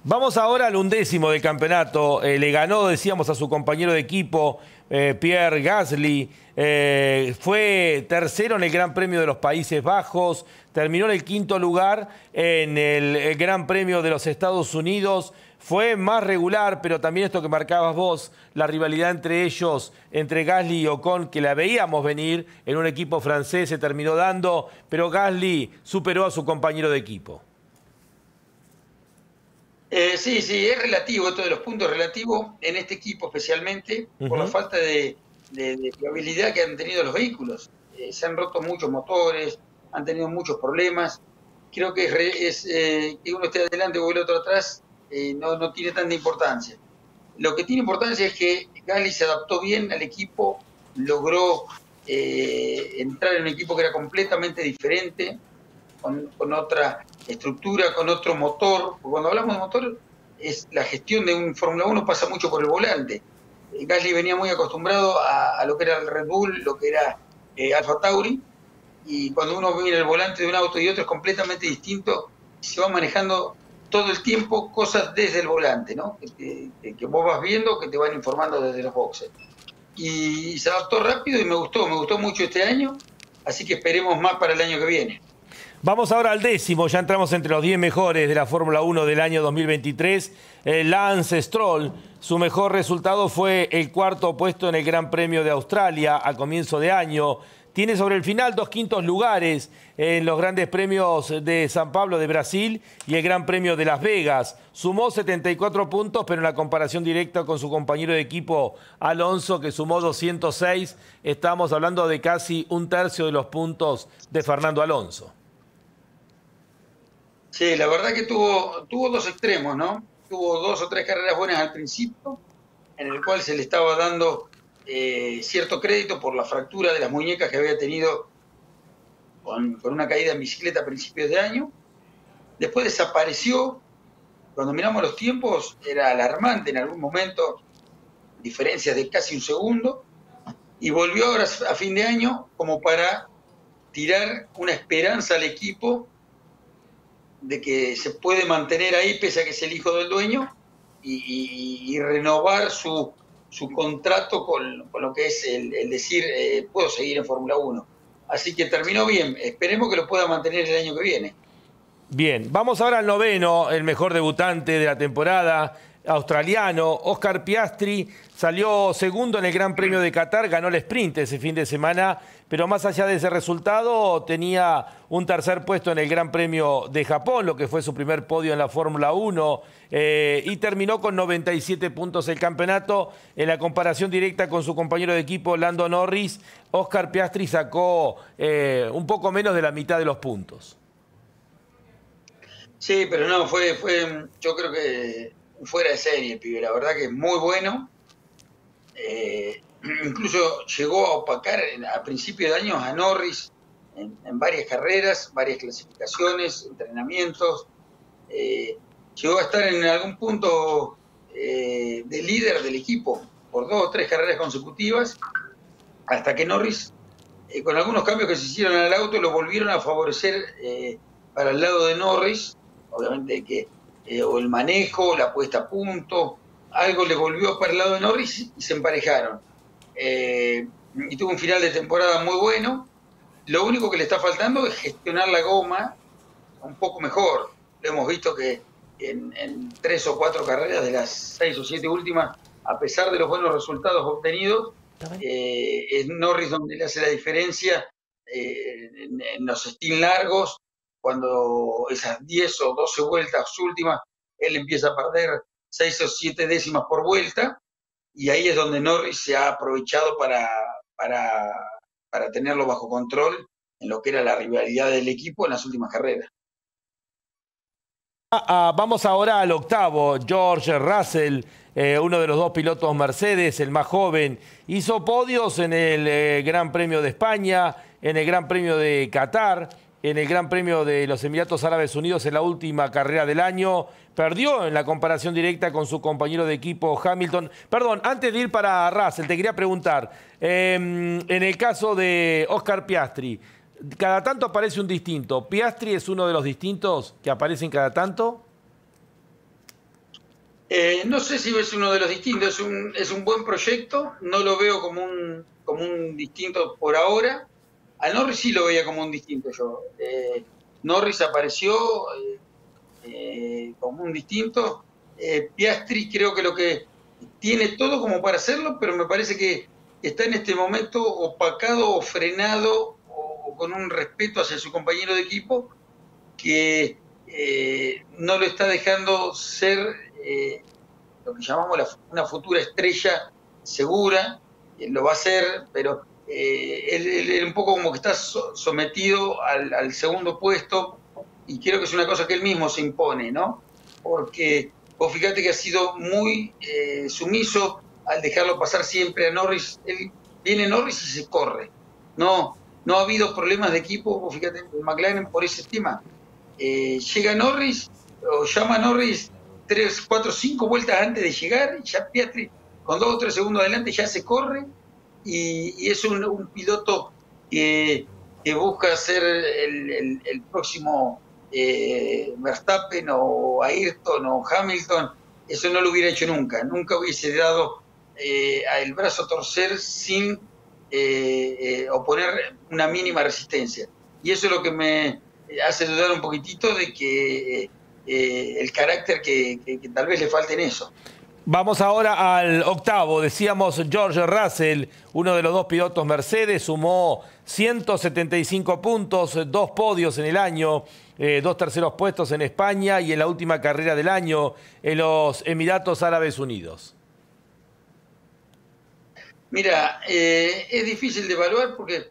Vamos ahora al undécimo del campeonato. Eh, le ganó, decíamos, a su compañero de equipo, eh, Pierre Gasly. Eh, fue tercero en el Gran Premio de los Países Bajos. Terminó en el quinto lugar en el Gran Premio de los Estados Unidos. Fue más regular, pero también esto que marcabas vos, la rivalidad entre ellos, entre Gasly y Ocon, que la veíamos venir en un equipo francés, se terminó dando, pero Gasly superó a su compañero de equipo. Eh, sí, sí, es relativo, esto de los puntos relativos en este equipo especialmente, por la falta de, de, fiabilidad que han tenido los vehículos. Eh, se han roto muchos motores, han tenido muchos problemas. Creo que es, eh, que uno esté adelante o el otro atrás no, no tiene tanta importancia. Lo que tiene importancia es que Gali se adaptó bien al equipo, logró entrar en un equipo que era completamente diferente, con, otra estructura, con otro motor. Cuando hablamos de motor, es la gestión de un Fórmula 1 pasa mucho por el volante. Gasly venía muy acostumbrado a, lo que era el Red Bull, lo que era eh, Alfa Tauri, y cuando uno mira el volante de un auto y otro es completamente distinto, se va manejando todo el tiempo cosas desde el volante, ¿no? Que vos vas viendo, que te van informando desde los boxes. Y se adaptó rápido y me gustó, me gustó mucho este año, así que esperemos más para el año que viene. Vamos ahora al décimo, ya entramos entre los 10 mejores de la Fórmula 1 del año 2023. Eh, Lance Stroll, su mejor resultado fue el cuarto puesto en el Gran Premio de Australia a comienzo de año. Tiene sobre el final dos quintos lugares en los grandes premios de San Pablo de Brasil y el Gran Premio de Las Vegas. Sumó 74 puntos, pero en la comparación directa con su compañero de equipo Alonso, que sumó 206, estamos hablando de casi un tercio de los puntos de Fernando Alonso. Sí, la verdad que tuvo, tuvo dos extremos, ¿no? Tuvo dos o tres carreras buenas al principio, en el cual se le estaba dando eh, cierto crédito por la fractura de las muñecas que había tenido con, con, una caída en bicicleta a principios de año. Después desapareció. Cuando miramos los tiempos, era alarmante en algún momento, diferencias de casi un segundo. Y volvió ahora a fin de año como para tirar una esperanza al equipo de que se puede mantener ahí pese a que es el hijo del dueño y, renovar su, su contrato con, lo que es el, decir, eh, puedo seguir en Fórmula 1. Así que terminó bien, esperemos que lo pueda mantener el año que viene. Bien, vamos ahora al noveno, el mejor debutante de la temporada, australiano, Oscar Piastri, salió segundo en el Gran Premio de Qatar, ganó el sprint ese fin de semana, pero más allá de ese resultado tenía un tercer puesto en el Gran Premio de Japón, lo que fue su primer podio en la Fórmula 1, eh, y terminó con 97 puntos el campeonato. En la comparación directa con su compañero de equipo, Lando Norris, Oscar Piastri sacó eh, un poco menos de la mitad de los puntos. Sí, pero no, fue, fue yo creo que fuera de serie, pibe. La verdad que es muy bueno. Eh, incluso llegó a opacar a principios de año a Norris en, varias carreras, varias clasificaciones, entrenamientos. Eh, llegó a estar en algún punto eh, de líder del equipo por dos o tres carreras consecutivas, hasta que Norris, con algunos cambios que se hicieron al auto, lo volvieron a favorecer para el lado de Norris. Obviamente que eh, o el manejo, la puesta a punto, algo le volvió para el lado de Norris y se emparejaron. Eh, y tuvo un final de temporada muy bueno. Lo único que le está faltando es gestionar la goma un poco mejor. Lo hemos visto que en, tres o cuatro carreras de las seis o siete últimas, a pesar de los buenos resultados obtenidos, eh, es Norris donde le hace la diferencia en, en, los steam largos cuando esas 10 o 12 vueltas últimas, él empieza a perder 6 o 7 décimas por vuelta, y ahí es donde Norris se ha aprovechado para, para, para tenerlo bajo control en lo que era la rivalidad del equipo en las últimas carreras. Ah, ah, vamos ahora al octavo, George Russell, eh, uno de los dos pilotos Mercedes, el más joven, hizo podios en el eh, Gran Premio de España, en el Gran Premio de Qatar, en el Gran Premio de los Emiratos Árabes Unidos en la última carrera del año. Perdió en la comparación directa con su compañero de equipo Hamilton. Perdón, antes de ir para Russell, te quería preguntar, em, en el caso de Oscar Piastri, cada tanto aparece un distinto. ¿Piastri es uno de los distintos que aparecen cada tanto? Eh, no sé si es uno de los distintos, es un, es un buen proyecto, no lo veo como un, como un distinto por ahora. A Norris sí lo veía como un distinto yo. Eh, Norris apareció eh, como un distinto. Piastri creo que lo que tiene todo como para hacerlo, pero me parece que está en este momento opacado o frenado o, con un respeto hacia su compañero de equipo que no lo está dejando ser lo que llamamos una futura estrella segura, lo va a ser, pero eh, él, un poco como que está sometido al, segundo puesto y creo que es una cosa que él mismo se impone, ¿no? Porque vos fíjate que ha sido muy eh, sumiso al dejarlo pasar siempre a Norris. Él viene Norris y se corre. No, no ha habido problemas de equipo, vos fíjate, McLaren por ese tema. Eh, llega Norris o llama Norris tres, cuatro, cinco vueltas antes de llegar, ya Piastri con dos o tres segundos adelante ya se corre y, es un, piloto que, busca ser el, próximo eh, Verstappen o Ayrton o Hamilton, eso no lo hubiera hecho nunca, nunca hubiese dado eh, el brazo a torcer sin eh, eh, oponer una mínima resistencia. Y eso es lo que me hace dudar un poquitito de que eh, el carácter que, tal vez le falte en eso. Vamos ahora al octavo. Decíamos George Russell, uno de los dos pilotos Mercedes, sumó 175 puntos, dos podios en el año, eh, dos terceros puestos en España y en la última carrera del año en los Emiratos Árabes Unidos. Mira, eh, es difícil de evaluar porque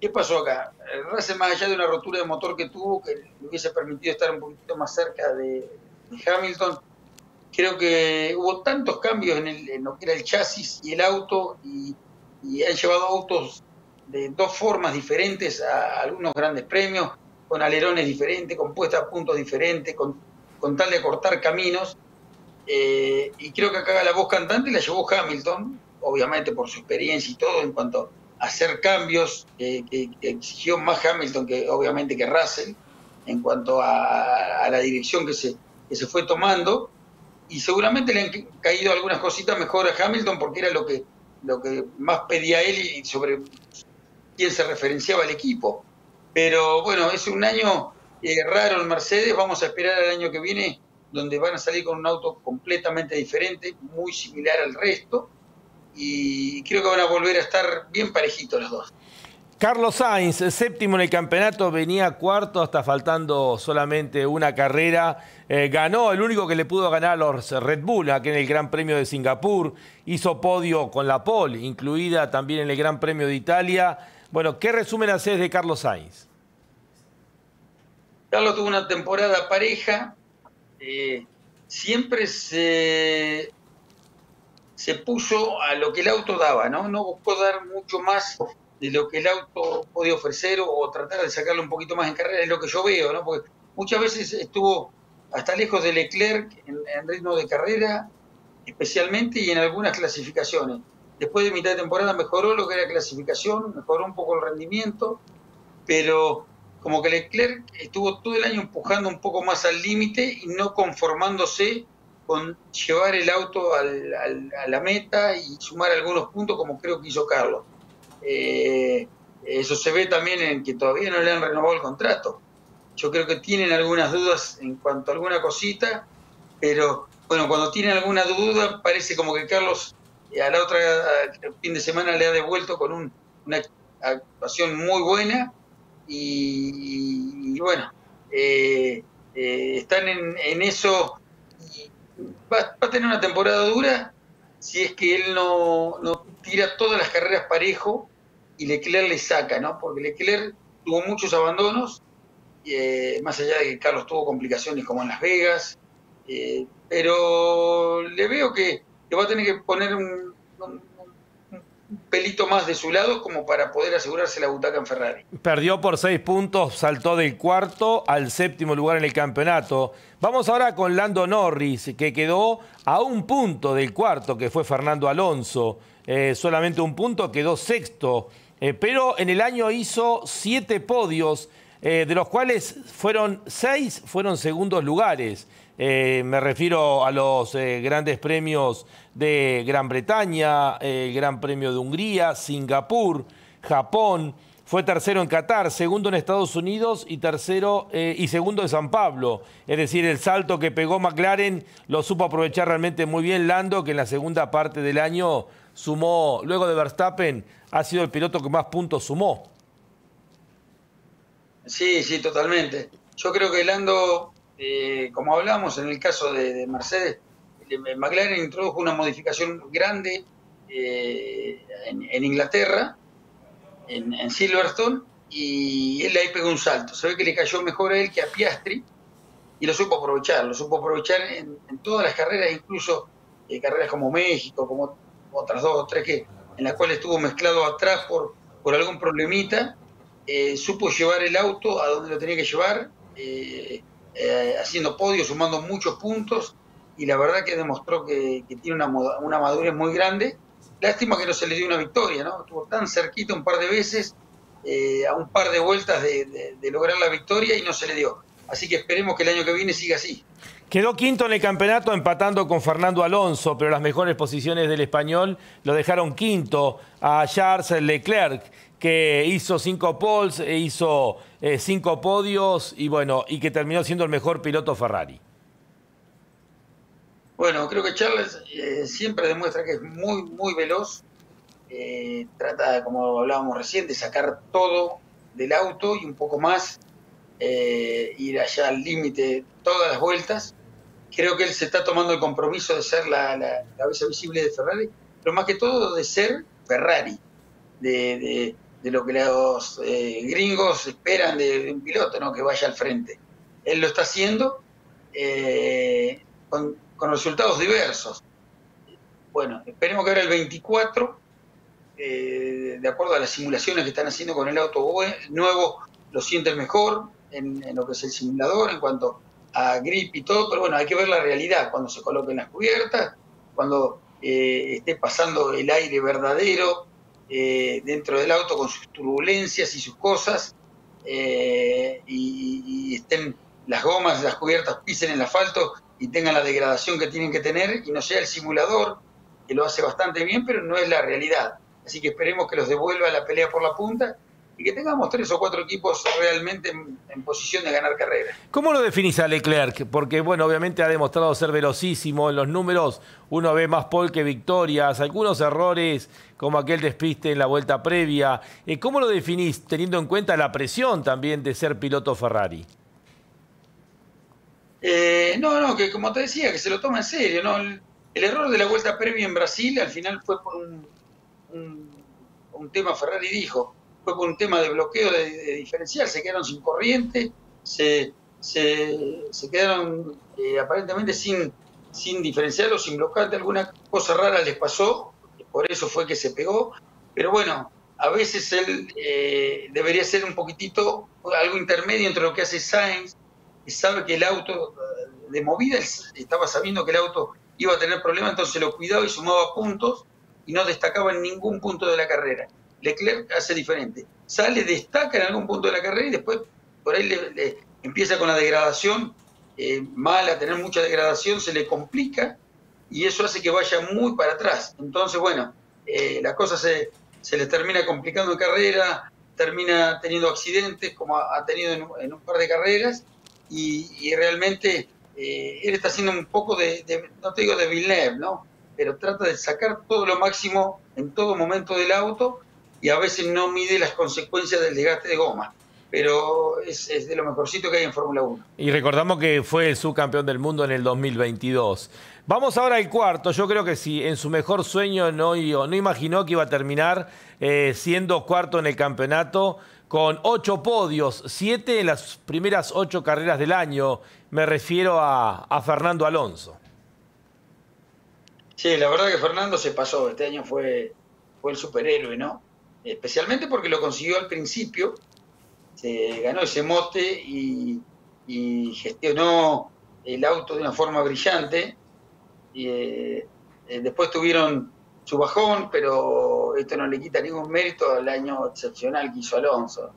¿Qué pasó acá? Russell, más allá de una rotura de motor que tuvo, que le hubiese permitido estar un poquito más cerca de, Hamilton, creo que hubo tantos cambios en, lo que era el chasis y el auto, y, han llevado autos de dos formas diferentes a algunos grandes premios, con alerones diferentes, con puestas a puntos diferentes, con, con tal de cortar caminos. Eh, y creo que acá la voz cantante la llevó Hamilton, obviamente por su experiencia y todo en cuanto hacer cambios que, exigió más Hamilton que obviamente que Russell en cuanto a, la dirección que se, se fue tomando y seguramente le han caído algunas cositas mejor a Hamilton porque era lo que, lo que más pedía él y sobre quién se referenciaba el equipo. Pero bueno, es un año eh, raro en Mercedes, vamos a esperar al año que viene donde van a salir con un auto completamente diferente, muy similar al resto y creo que van a volver a estar bien parejitos los dos. Carlos Sainz, séptimo en el campeonato, venía cuarto hasta faltando solamente una carrera. Eh, ganó, el único que le pudo ganar a los Red Bull, aquí en el Gran Premio de Singapur. Hizo podio con la pole, incluida también en el Gran Premio de Italia. Bueno, ¿qué resumen haces de Carlos Sainz? Carlos tuvo una temporada pareja. Eh, siempre se se puso a lo que el auto daba, ¿no? No buscó dar mucho más de lo que el auto podía ofrecer o, tratar de sacarlo un poquito más en carrera, es lo que yo veo, ¿no? Porque muchas veces estuvo hasta lejos de Leclerc en, ritmo de carrera, especialmente y en algunas clasificaciones. Después de mitad de temporada mejoró lo que era clasificación, mejoró un poco el rendimiento, pero como que Leclerc estuvo todo el año empujando un poco más al límite y no conformándose con llevar el auto a la meta y sumar algunos puntos como creo que hizo Carlos. Eh, eso se ve también en que todavía no le han renovado el contrato. Yo creo que tienen algunas dudas en cuanto a alguna cosita, pero bueno, cuando tienen alguna duda parece como que Carlos eh, a la otra fin de semana le ha devuelto con una actuación muy buena y, bueno, eh, están en, en eso va, a tener una temporada dura si es que él no, tira todas las carreras parejo y Leclerc le saca, ¿no? Porque Leclerc tuvo muchos abandonos, eh, más allá de que Carlos tuvo complicaciones como en Las Vegas, eh, pero le veo que, va a tener que poner un, pelito más de su lado como para poder asegurarse la butaca en Ferrari. Perdió por seis puntos, saltó del cuarto al séptimo lugar en el campeonato. Vamos ahora con Lando Norris, que quedó a un punto del cuarto, que fue Fernando Alonso. Eh, solamente un punto, quedó sexto. Eh, pero en el año hizo siete podios, eh, de los cuales fueron seis fueron segundos lugares. Eh, me refiero a los grandes premios de Gran Bretaña, el Gran Premio de Hungría, Singapur, Japón. Fue tercero en Qatar, segundo en Estados Unidos y tercero y segundo en San Pablo. Es decir, el salto que pegó McLaren lo supo aprovechar realmente muy bien Lando, que en la segunda parte del año sumó, luego de Verstappen, ha sido el piloto que más puntos sumó. Sí, sí, totalmente. Yo creo que Lando eh, como hablamos en el caso de, Mercedes, McLaren introdujo una modificación grande eh, en, Inglaterra, en, Silverstone, y él ahí pegó un salto. Se ve que le cayó mejor a él que a Piastri y lo supo aprovechar, lo supo aprovechar en, todas las carreras, incluso eh, carreras como México, como otras dos o tres que en las cuales estuvo mezclado atrás por, por algún problemita, supo llevar el auto a donde lo tenía que llevar. Eh, haciendo podios, sumando muchos puntos, y la verdad que demostró que, tiene una, una, madurez muy grande. Lástima que no se le dio una victoria, ¿no? Estuvo tan cerquita un par de veces, eh, a un par de vueltas de, lograr la victoria y no se le dio. Así que esperemos que el año que viene siga así. Quedó quinto en el campeonato empatando con Fernando Alonso, pero las mejores posiciones del español lo dejaron quinto a Charles Leclerc que hizo cinco poles, e hizo eh, cinco podios y bueno, y que terminó siendo el mejor piloto Ferrari. Bueno, creo que Charles eh, siempre demuestra que es muy, muy veloz. Eh, trata, como hablábamos recién, de sacar todo del auto y un poco más, ir allá al límite todas las vueltas. Creo que él se está tomando el compromiso de ser la, cabeza visible de Ferrari, pero más que todo de ser Ferrari, de, lo que los eh, gringos esperan de, un piloto, ¿no? que vaya al frente. Él lo está haciendo eh, con, resultados diversos. Bueno, esperemos que ahora el 24, eh, de acuerdo a las simulaciones que están haciendo con el auto nuevo, lo sienten mejor en, lo que es el simulador, en cuanto a grip y todo, pero bueno, hay que ver la realidad, cuando se coloquen las cubiertas, cuando esté pasando el aire verdadero, eh, dentro del auto con sus turbulencias y sus cosas, eh, y, estén las gomas, las cubiertas pisen en el asfalto y tengan la degradación que tienen que tener, y no sea el simulador, que lo hace bastante bien, pero no es la realidad. Así que esperemos que los devuelva la pelea por la punta y que tengamos tres o cuatro equipos realmente en, posición de ganar carreras. ¿Cómo lo definís a Leclerc? Porque, bueno, obviamente ha demostrado ser velocísimo en los números. Uno ve más pole que victorias, algunos errores como aquel despiste en la vuelta previa. Eh, ¿Cómo lo definís teniendo en cuenta la presión también de ser piloto Ferrari? Eh, no, no, que como te decía, que se lo toma en serio. ¿no? El, error de la vuelta previa en Brasil al final fue por un, un tema, Ferrari dijo, fue por un tema de bloqueo de, diferencial, se quedaron sin corriente, se, se, quedaron eh, aparentemente sin, sin diferencial o sin bloqueante, alguna cosa rara les pasó, por eso fue que se pegó, pero bueno, a veces él eh, debería ser un poquitito, algo intermedio entre lo que hace Sainz, y sabe que el auto eh, de movida, estaba sabiendo que el auto iba a tener problemas, entonces lo cuidaba y sumaba puntos y no destacaba en ningún punto de la carrera. Leclerc hace diferente. Sale, destaca en algún punto de la carrera y después por ahí le, empieza con la degradación eh, mala, tener mucha degradación, se le complica y eso hace que vaya muy para atrás. Entonces, bueno, eh, la cosa se, se les termina complicando en carrera, termina teniendo accidentes como ha, tenido en, un par de carreras y, realmente eh, él está haciendo un poco de, de, no te digo de Villeneuve, ¿no? Pero trata de sacar todo lo máximo en todo momento del auto y a veces no mide las consecuencias del desgaste de goma. Pero es, de lo mejorcito que hay en Fórmula 1. Y recordamos que fue el subcampeón del mundo en el 2022. Vamos ahora al cuarto. Yo creo que si en su mejor sueño no, no imaginó que iba a terminar eh, siendo cuarto en el campeonato con ocho podios, siete en las primeras ocho carreras del año. Me refiero a, a Fernando Alonso. Sí, la verdad que Fernando se pasó. Este año fue fue el superhéroe, ¿no? Especialmente porque lo consiguió al principio, se ganó ese mote y, gestionó el auto de una forma brillante. Eh, eh, después tuvieron su bajón, pero esto no le quita ningún mérito al año excepcional que hizo Alonso.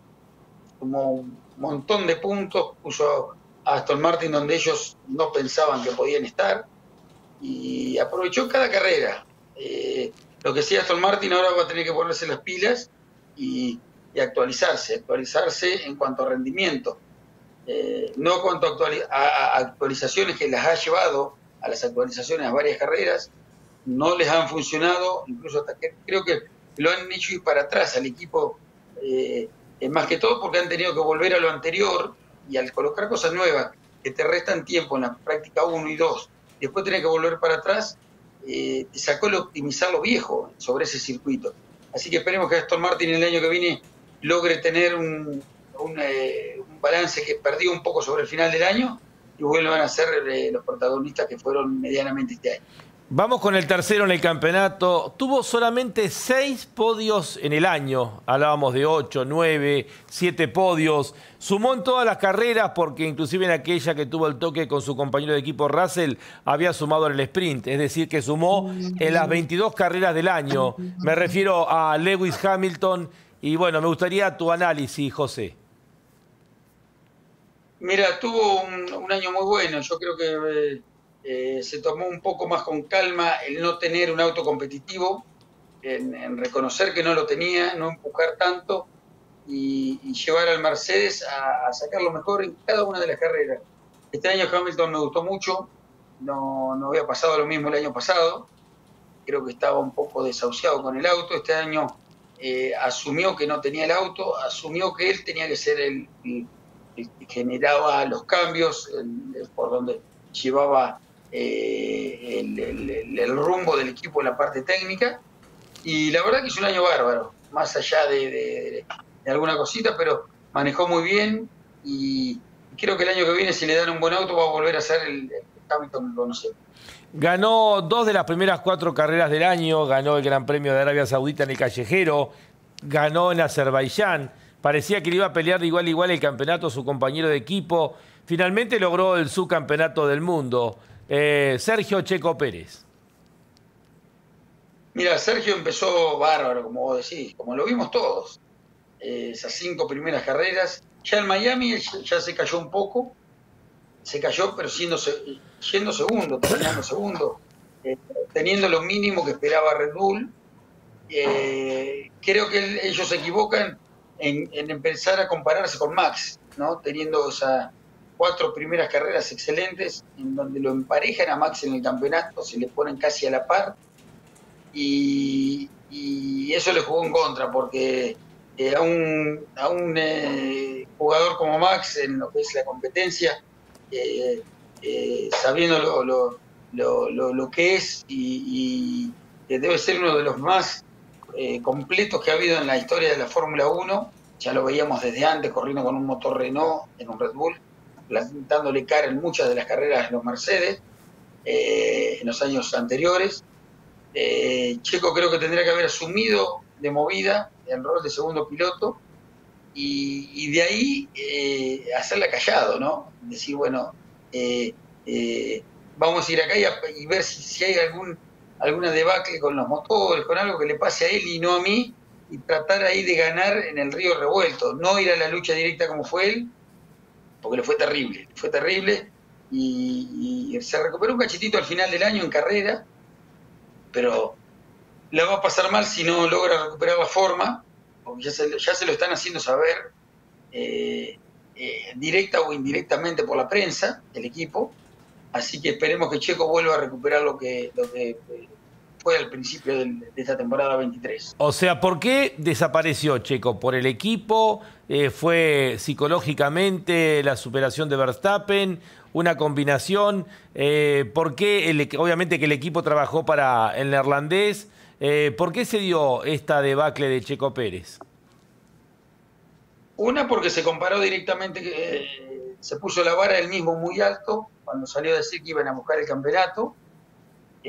Como un montón de puntos, puso a Aston Martin donde ellos no pensaban que podían estar y aprovechó cada carrera. Eh, lo que sí Aston Martin ahora va a tener que ponerse las pilas y, actualizarse, actualizarse en cuanto a rendimiento. Eh, no cuanto a, actualizaciones que las ha llevado a las actualizaciones a varias carreras, no les han funcionado, incluso hasta que creo que lo han hecho ir para atrás al equipo, eh, más que todo porque han tenido que volver a lo anterior y al colocar cosas nuevas que te restan tiempo en la práctica 1 y 2, después tenés que volver para atrás, eh, te sacó el optimizar lo viejo sobre ese circuito. Así que esperemos que Aston Martin el año que viene logre tener un, un, eh, balance que perdió un poco sobre el final del año y vuelvan a ser los protagonistas que fueron medianamente este año. Vamos con el tercero en el campeonato. Tuvo solamente seis podios en el año. Hablábamos de ocho, nueve, siete podios. Sumó en todas las carreras porque inclusive en aquella que tuvo el toque con su compañero de equipo Russell había sumado en el sprint. Es decir, que sumó en las 22 carreras del año. Me refiero a Lewis Hamilton. Y bueno, me gustaría tu análisis, José. Mira, tuvo un, año muy bueno. Yo creo que... Eh, eh, se tomó un poco más con calma el no tener un auto competitivo, en, reconocer que no lo tenía, no empujar tanto y, llevar al Mercedes a, sacar lo mejor en cada una de las carreras. Este año Hamilton me gustó mucho, no, no había pasado lo mismo el año pasado, creo que estaba un poco desahuciado con el auto, este año eh, asumió que no tenía el auto, asumió que él tenía que ser el, que generaba los cambios, por donde llevaba eh, el, rumbo del equipo en la parte técnica. Y la verdad que es un año bárbaro, más allá de, alguna cosita, pero manejó muy bien y creo que el año que viene, si le dan un buen auto, va a volver a ser el, Hamilton que. Ganó dos de las primeras cuatro carreras del año, ganó el Gran Premio de Arabia Saudita en el callejero, ganó en Azerbaiyán, parecía que le iba a pelear de igual a igual el campeonato su compañero de equipo, finalmente logró el subcampeonato del mundo. Eh, Sergio Checo Pérez. Mira, Sergio empezó bárbaro, como vos decís, como lo vimos todos. Eh, esas cinco primeras carreras. Ya en Miami ya se cayó un poco, se cayó, pero siendo, segundo, terminando segundo, eh, teniendo lo mínimo que esperaba Red Bull. creo que ellos se equivocan en, en, empezar a compararse con Max, ¿no? Teniendo esa, cuatro primeras carreras excelentes, en donde lo emparejan a Max en el campeonato, se le ponen casi a la par, y, eso le jugó en contra, porque eh, a un, a un eh, jugador como Max en lo que es la competencia, eh, sabiendo lo, lo, lo, que es y, y, debe ser uno de los más completos que ha habido en la historia de la Fórmula 1, ya lo veíamos desde antes corriendo con un motor Renault en un Red Bull, plantándole cara en muchas de las carreras de los Mercedes eh, en los años anteriores. Eh, Checo creo que tendría que haber asumido de movida el rol de segundo piloto y, de ahí eh, hacerla callado, ¿no? Decir, bueno, vamos a ir acá y, ver si, hay algún alguna debacle con los motores, con algo que le pase a él y no a mí, y tratar ahí de ganar en el río revuelto, no ir a la lucha directa como fue él, porque le fue terrible, fue terrible y, se recuperó un cachitito al final del año en carrera, pero la va a pasar mal si no logra recuperar la forma, porque ya se, lo están haciendo saber eh, eh, directa o indirectamente por la prensa, el equipo, así que esperemos que Checo vuelva a recuperar lo que, lo que fue al principio de esta temporada 23. O sea, ¿por qué desapareció Checo? ¿Por el equipo? Eh, ¿Fue psicológicamente la superación de Verstappen? ¿Una combinación? Eh, ¿Por qué? El, obviamente que el equipo trabajó para el neerlandés. Eh, ¿Por qué se dio esta debacle de Checo Pérez? Una, porque se comparó directamente, se puso la vara él mismo muy alto cuando salió a decir que iban a buscar el campeonato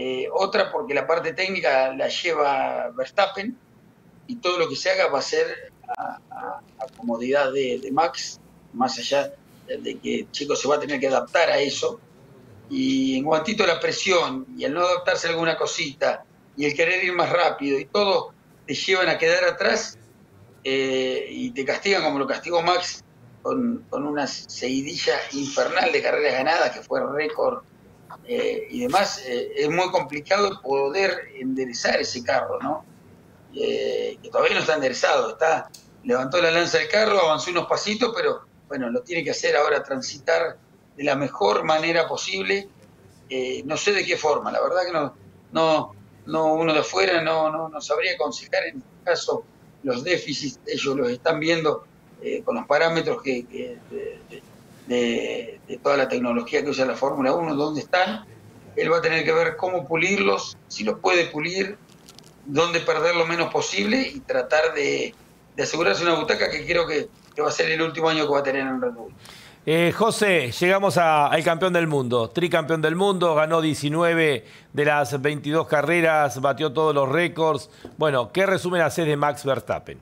eh, otra porque la parte técnica la lleva Verstappen, y todo lo que se haga va a ser a, comodidad de, Max, más allá de que chico se va a tener que adaptar a eso. Y en cuantito la presión y el no adaptarse a alguna cosita y el querer ir más rápido y todo te llevan a quedar atrás eh, y te castigan como lo castigó Max con, una seguidilla infernal de carreras ganadas que fue récord eh, y demás, eh, es muy complicado poder enderezar ese carro, ¿no? que todavía no está enderezado, está, levantó la lanza del carro, avanzó unos pasitos, pero bueno, lo tiene que hacer ahora transitar de la mejor manera posible. no sé de qué forma, la verdad que no, no, no uno de afuera no, no, no sabría aconsejar en este caso los déficits, ellos los están viendo eh, con los parámetros que, de, toda la tecnología que usa la Fórmula 1, dónde están. Él va a tener que ver cómo pulirlos, si los puede pulir, dónde perder lo menos posible y tratar de, asegurarse una butaca que creo que, va a ser el último año que va a tener en Red Bull. Eh, José, llegamos al campeón del mundo, tricampeón del mundo, ganó 19 de las 22 carreras, batió todos los récords. Bueno, ¿qué resumen haces de Max Verstappen?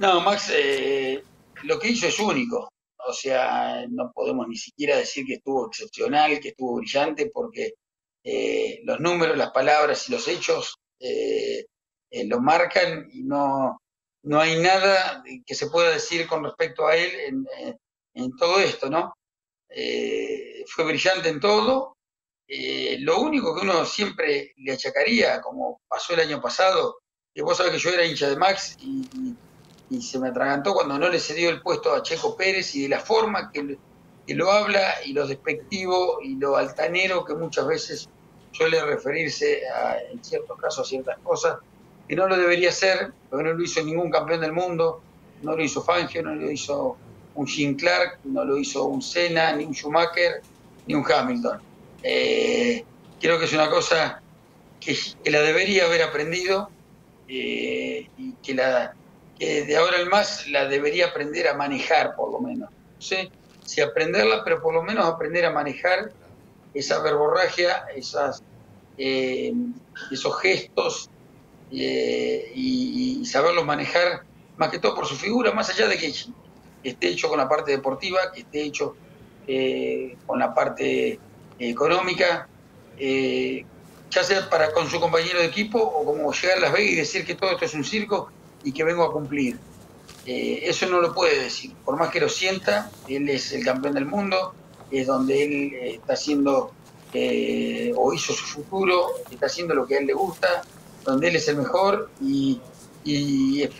No, Max, eh, lo que hizo es único. O sea, no podemos ni siquiera decir que estuvo excepcional, que estuvo brillante, porque eh, los números, las palabras y los hechos eh, lo marcan y no, no hay nada que se pueda decir con respecto a él en, todo esto, ¿no? fue brillante en todo. lo único que uno siempre le achacaría, como pasó el año pasado, que vos sabés que yo era hincha de Max y se me atragantó cuando no le cedió el puesto a Checo Pérez y de la forma que, lo habla y lo despectivo y lo altanero que muchas veces suele referirse a, en ciertos casos a ciertas cosas, que no lo debería hacer, porque no lo hizo ningún campeón del mundo, no lo hizo Fangio, no lo hizo un Jim Clark, no lo hizo un Senna, ni un Schumacher, ni un Hamilton. Eh, creo que es una cosa que, la debería haber aprendido eh, y que la, de ahora en más la debería aprender a manejar, por lo menos. No sé si aprenderla, pero por lo menos aprender a manejar esa verborragia, eh, esos gestos eh, y, saberlos manejar, más que todo por su figura, más allá de que esté hecho con la parte deportiva, que esté hecho eh, con la parte económica, ya sea para con su compañero de equipo o como llegar a Las Vegas y decir que todo esto es un circo y que vengo a cumplir. Eh, eso no lo puede decir, por más que lo sienta, él es el campeón del mundo, es donde él eh, está haciendo eh, o hizo su futuro, está haciendo lo que a él le gusta, donde él es el mejor y,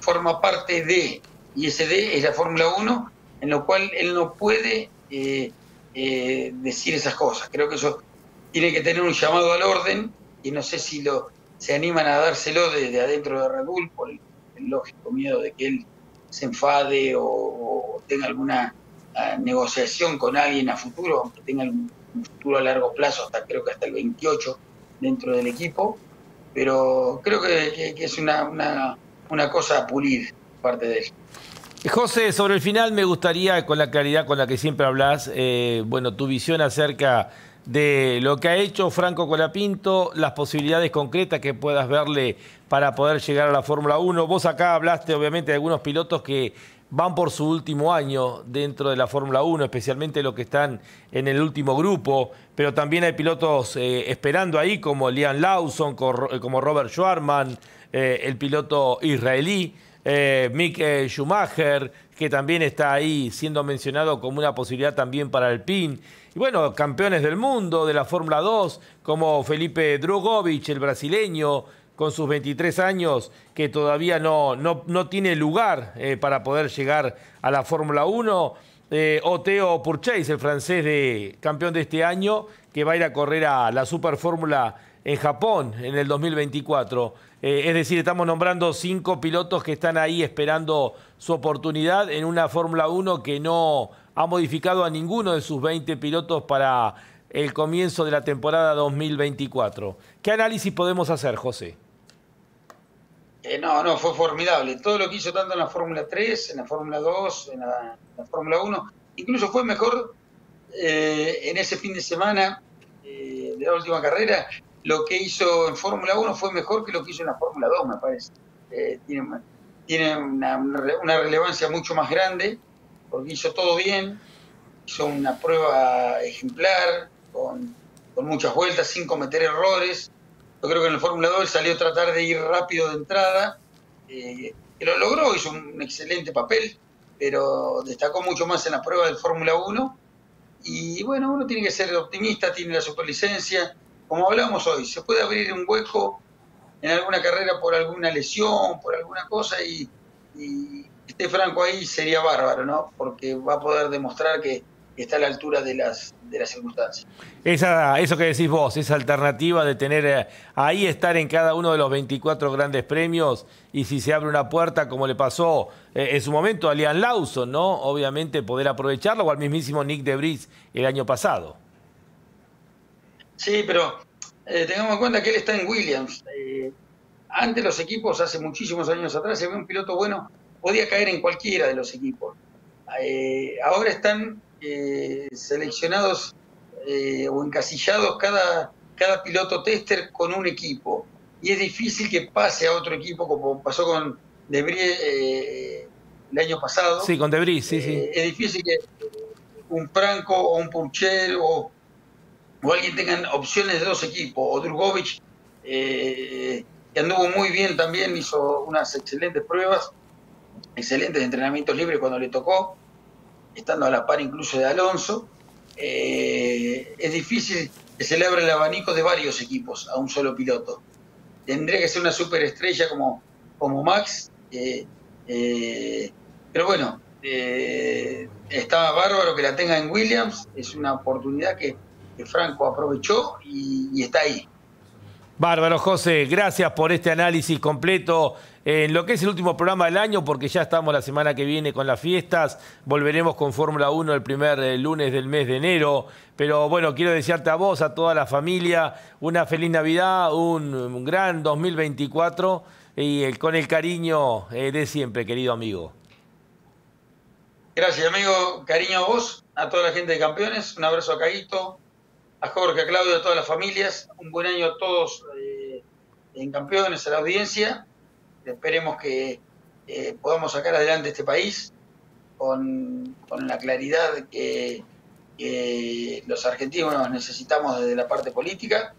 forma parte de, y ese D es la Fórmula 1, en lo cual él no puede decir esas cosas. Creo que eso tiene que tener un llamado al orden y no sé si lo se animan a dárselo desde adentro de Red Bull por el lógico miedo de que él se enfade o, tenga alguna ah, negociación con alguien a futuro, aunque tenga un, futuro a largo plazo, hasta creo que hasta el 28 dentro del equipo, pero creo que, es una, una, cosa a pulir parte de él. José, sobre el final me gustaría, con la claridad con la que siempre hablas, eh, bueno, tu visión acerca de lo que ha hecho Franco Colapinto, las posibilidades concretas que puedas verle para poder llegar a la Fórmula 1. Vos acá hablaste obviamente de algunos pilotos que van por su último año dentro de la Fórmula 1, especialmente los que están en el último grupo, pero también hay pilotos eh, esperando ahí como Liam Lawson, como Robert Schwarman, eh, el piloto israelí, eh, Mick Schumacher, que también está ahí siendo mencionado como una posibilidad también para el PIN. Y bueno, campeones del mundo de la Fórmula 2, como Felipe Drogovic, el brasileño, con sus 23 años, que todavía no, no, tiene lugar eh, para poder llegar a la Fórmula 1. Eh, o Theo Purchase, el francés de campeón de este año, que va a ir a correr a la Super Fórmula en Japón en el 2024. Eh, es decir, estamos nombrando cinco pilotos que están ahí esperando su oportunidad en una Fórmula 1 que no ha modificado a ninguno de sus 20 pilotos para el comienzo de la temporada 2024. ¿Qué análisis podemos hacer, José? Eh, no, no, fue formidable. Todo lo que hizo tanto en la Fórmula 3, en la Fórmula 2, en la, Fórmula 1, incluso fue mejor eh, en ese fin de semana de la última carrera lo que hizo en Fórmula 1 fue mejor que lo que hizo en la Fórmula 2, me parece. Eh, tiene una, relevancia mucho más grande, porque hizo todo bien, hizo una prueba ejemplar, con muchas vueltas, sin cometer errores. Yo creo que en el Fórmula 2 salió a tratar de ir rápido de entrada, eh, que lo logró, hizo un excelente papel, pero destacó mucho más en la prueba del Fórmula 1. Y bueno, uno tiene que ser optimista, tiene la superlicencia, como hablamos hoy, se puede abrir un hueco en alguna carrera por alguna lesión, por alguna cosa, y, y esté Franco ahí sería bárbaro, ¿no? Porque va a poder demostrar que está a la altura de las, de las circunstancias. Esa, eso que decís vos, esa alternativa de tener eh, ahí estar en cada uno de los 24 grandes premios y si se abre una puerta como le pasó eh, en su momento a Liam Lawson, ¿no? Obviamente poder aprovecharlo o al mismísimo Nick Debris el año pasado. Sí, pero eh, tengamos en cuenta que él está en Williams. antes los equipos, hace muchísimos años atrás, si había un piloto bueno, podía caer en cualquiera de los equipos. ahora están eh, seleccionados eh, o encasillados cada, cada piloto tester con un equipo. Y es difícil que pase a otro equipo como pasó con Debris eh, el año pasado. Sí, con Debris, sí, sí. Es difícil que un Franco o un Purcher o, o alguien tengan opciones de dos equipos. O Drugovic, que anduvo muy bien también, hizo unas excelentes pruebas, excelentes entrenamientos libres cuando le tocó estando a la par incluso de Alonso, eh, es difícil que se le abra el abanico de varios equipos a un solo piloto. Tendría que ser una superestrella como, como Max, eh, eh, pero bueno, estaba bárbaro que la tenga en Williams, es una oportunidad que, Franco aprovechó y está ahí. Bárbaro, José, gracias por este análisis completo en lo que es el último programa del año, porque ya estamos la semana que viene con las fiestas. Volveremos con Fórmula 1 el primer eh, lunes del mes de enero. Pero bueno, quiero desearte a vos, a toda la familia, una feliz Navidad, un, gran 2024 y con el cariño eh, de siempre, querido amigo. Gracias, amigo. Cariño a vos, a toda la gente de Campeones. Un abrazo a Caguito, a Jorge, a Claudio, a todas las familias. Un buen año a todos eh, en campeones, a la audiencia. Esperemos que eh, podamos sacar adelante este país con, la claridad que, que los argentinos necesitamos desde la parte política.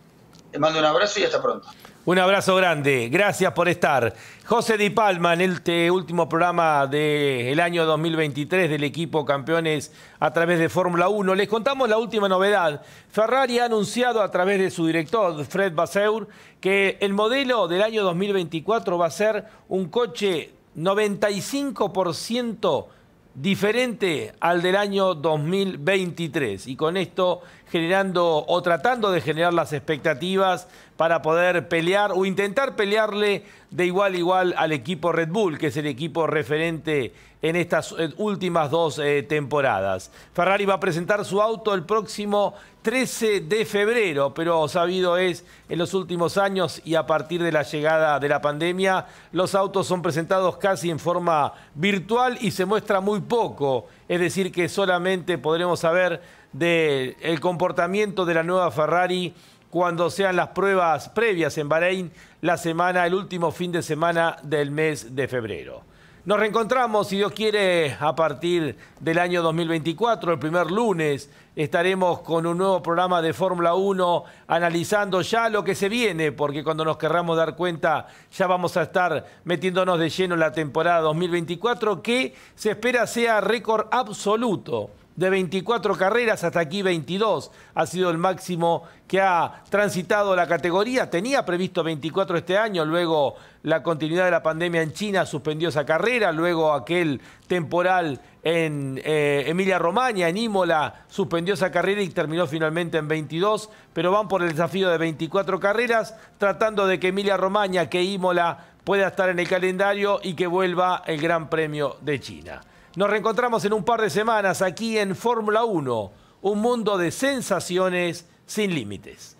Te mando un abrazo y hasta pronto. Un abrazo grande, gracias por estar. José Di Palma en este último programa del año 2023 del equipo campeones a través de Fórmula 1. Les contamos la última novedad. Ferrari ha anunciado a través de su director, Fred Vasseur, que el modelo del año 2024 va a ser un coche 95% diferente al del año 2023 y con esto generando o tratando de generar las expectativas para poder pelear o intentar pelearle de igual a igual al equipo Red Bull, que es el equipo referente en estas eh, últimas dos eh, temporadas. Ferrari va a presentar su auto el próximo 13 de febrero, pero sabido es en los últimos años y a partir de la llegada de la pandemia, los autos son presentados casi en forma virtual y se muestra muy poco, es decir, que solamente podremos saber del comportamiento de la nueva Ferrari cuando sean las pruebas previas en Bahrein la semana, el último fin de semana del mes de febrero. Nos reencontramos, si Dios quiere, a partir del año 2024, el primer lunes. Estaremos con un nuevo programa de Fórmula 1 analizando ya lo que se viene, porque cuando nos querramos dar cuenta ya vamos a estar metiéndonos de lleno en la temporada 2024, que se espera sea récord absoluto de 24 carreras, hasta aquí 22 ha sido el máximo que ha transitado la categoría. Tenía previsto 24 este año, luego la continuidad de la pandemia en China suspendió esa carrera, luego aquel temporal en eh, Emilia Romagna, en Imola, suspendió esa carrera y terminó finalmente en 22, pero van por el desafío de 24 carreras, tratando de que Emilia Romagna, que Imola pueda estar en el calendario y que vuelva el Gran Premio de China. Nos reencontramos en un par de semanas aquí en Fórmula 1, un mundo de sensaciones sin límites.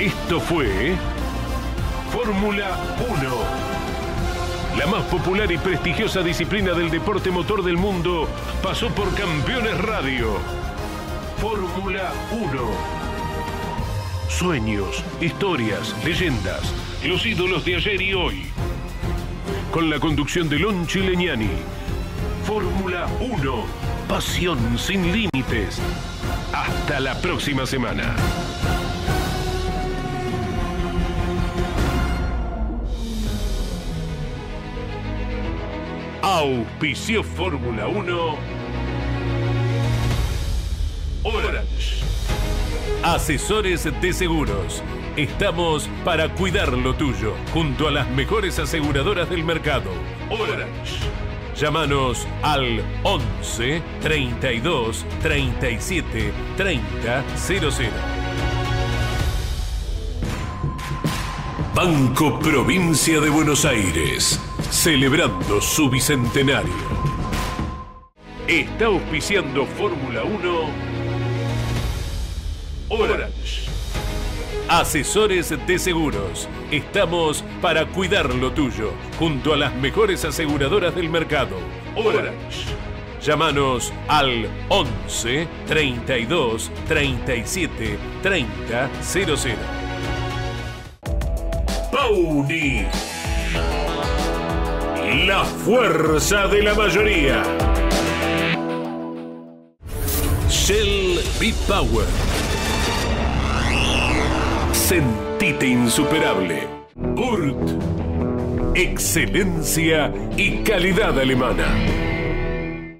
Esto fue Fórmula 1. La más popular y prestigiosa disciplina del deporte motor del mundo pasó por Campeones Radio. Fórmula 1. Sueños, historias, leyendas, los ídolos de ayer y hoy. Con la conducción de Lon Chileñani. Fórmula 1. Pasión sin límites. Hasta la próxima semana. Auspicio Fórmula 1. Orange. Asesores de seguros. Estamos para cuidar lo tuyo, junto a las mejores aseguradoras del mercado. Orange. Llámanos al 11 32 37 30 00. Banco Provincia de Buenos Aires, celebrando su bicentenario. Está auspiciando Fórmula 1 Orange. Asesores de seguros. Estamos para cuidar lo tuyo, junto a las mejores aseguradoras del mercado. Orange. Llámanos al 11 32 37 30 00. Pauni. La fuerza de la mayoría. Shell B-Power. Sentite insuperable. Burt. Excelencia y calidad alemana.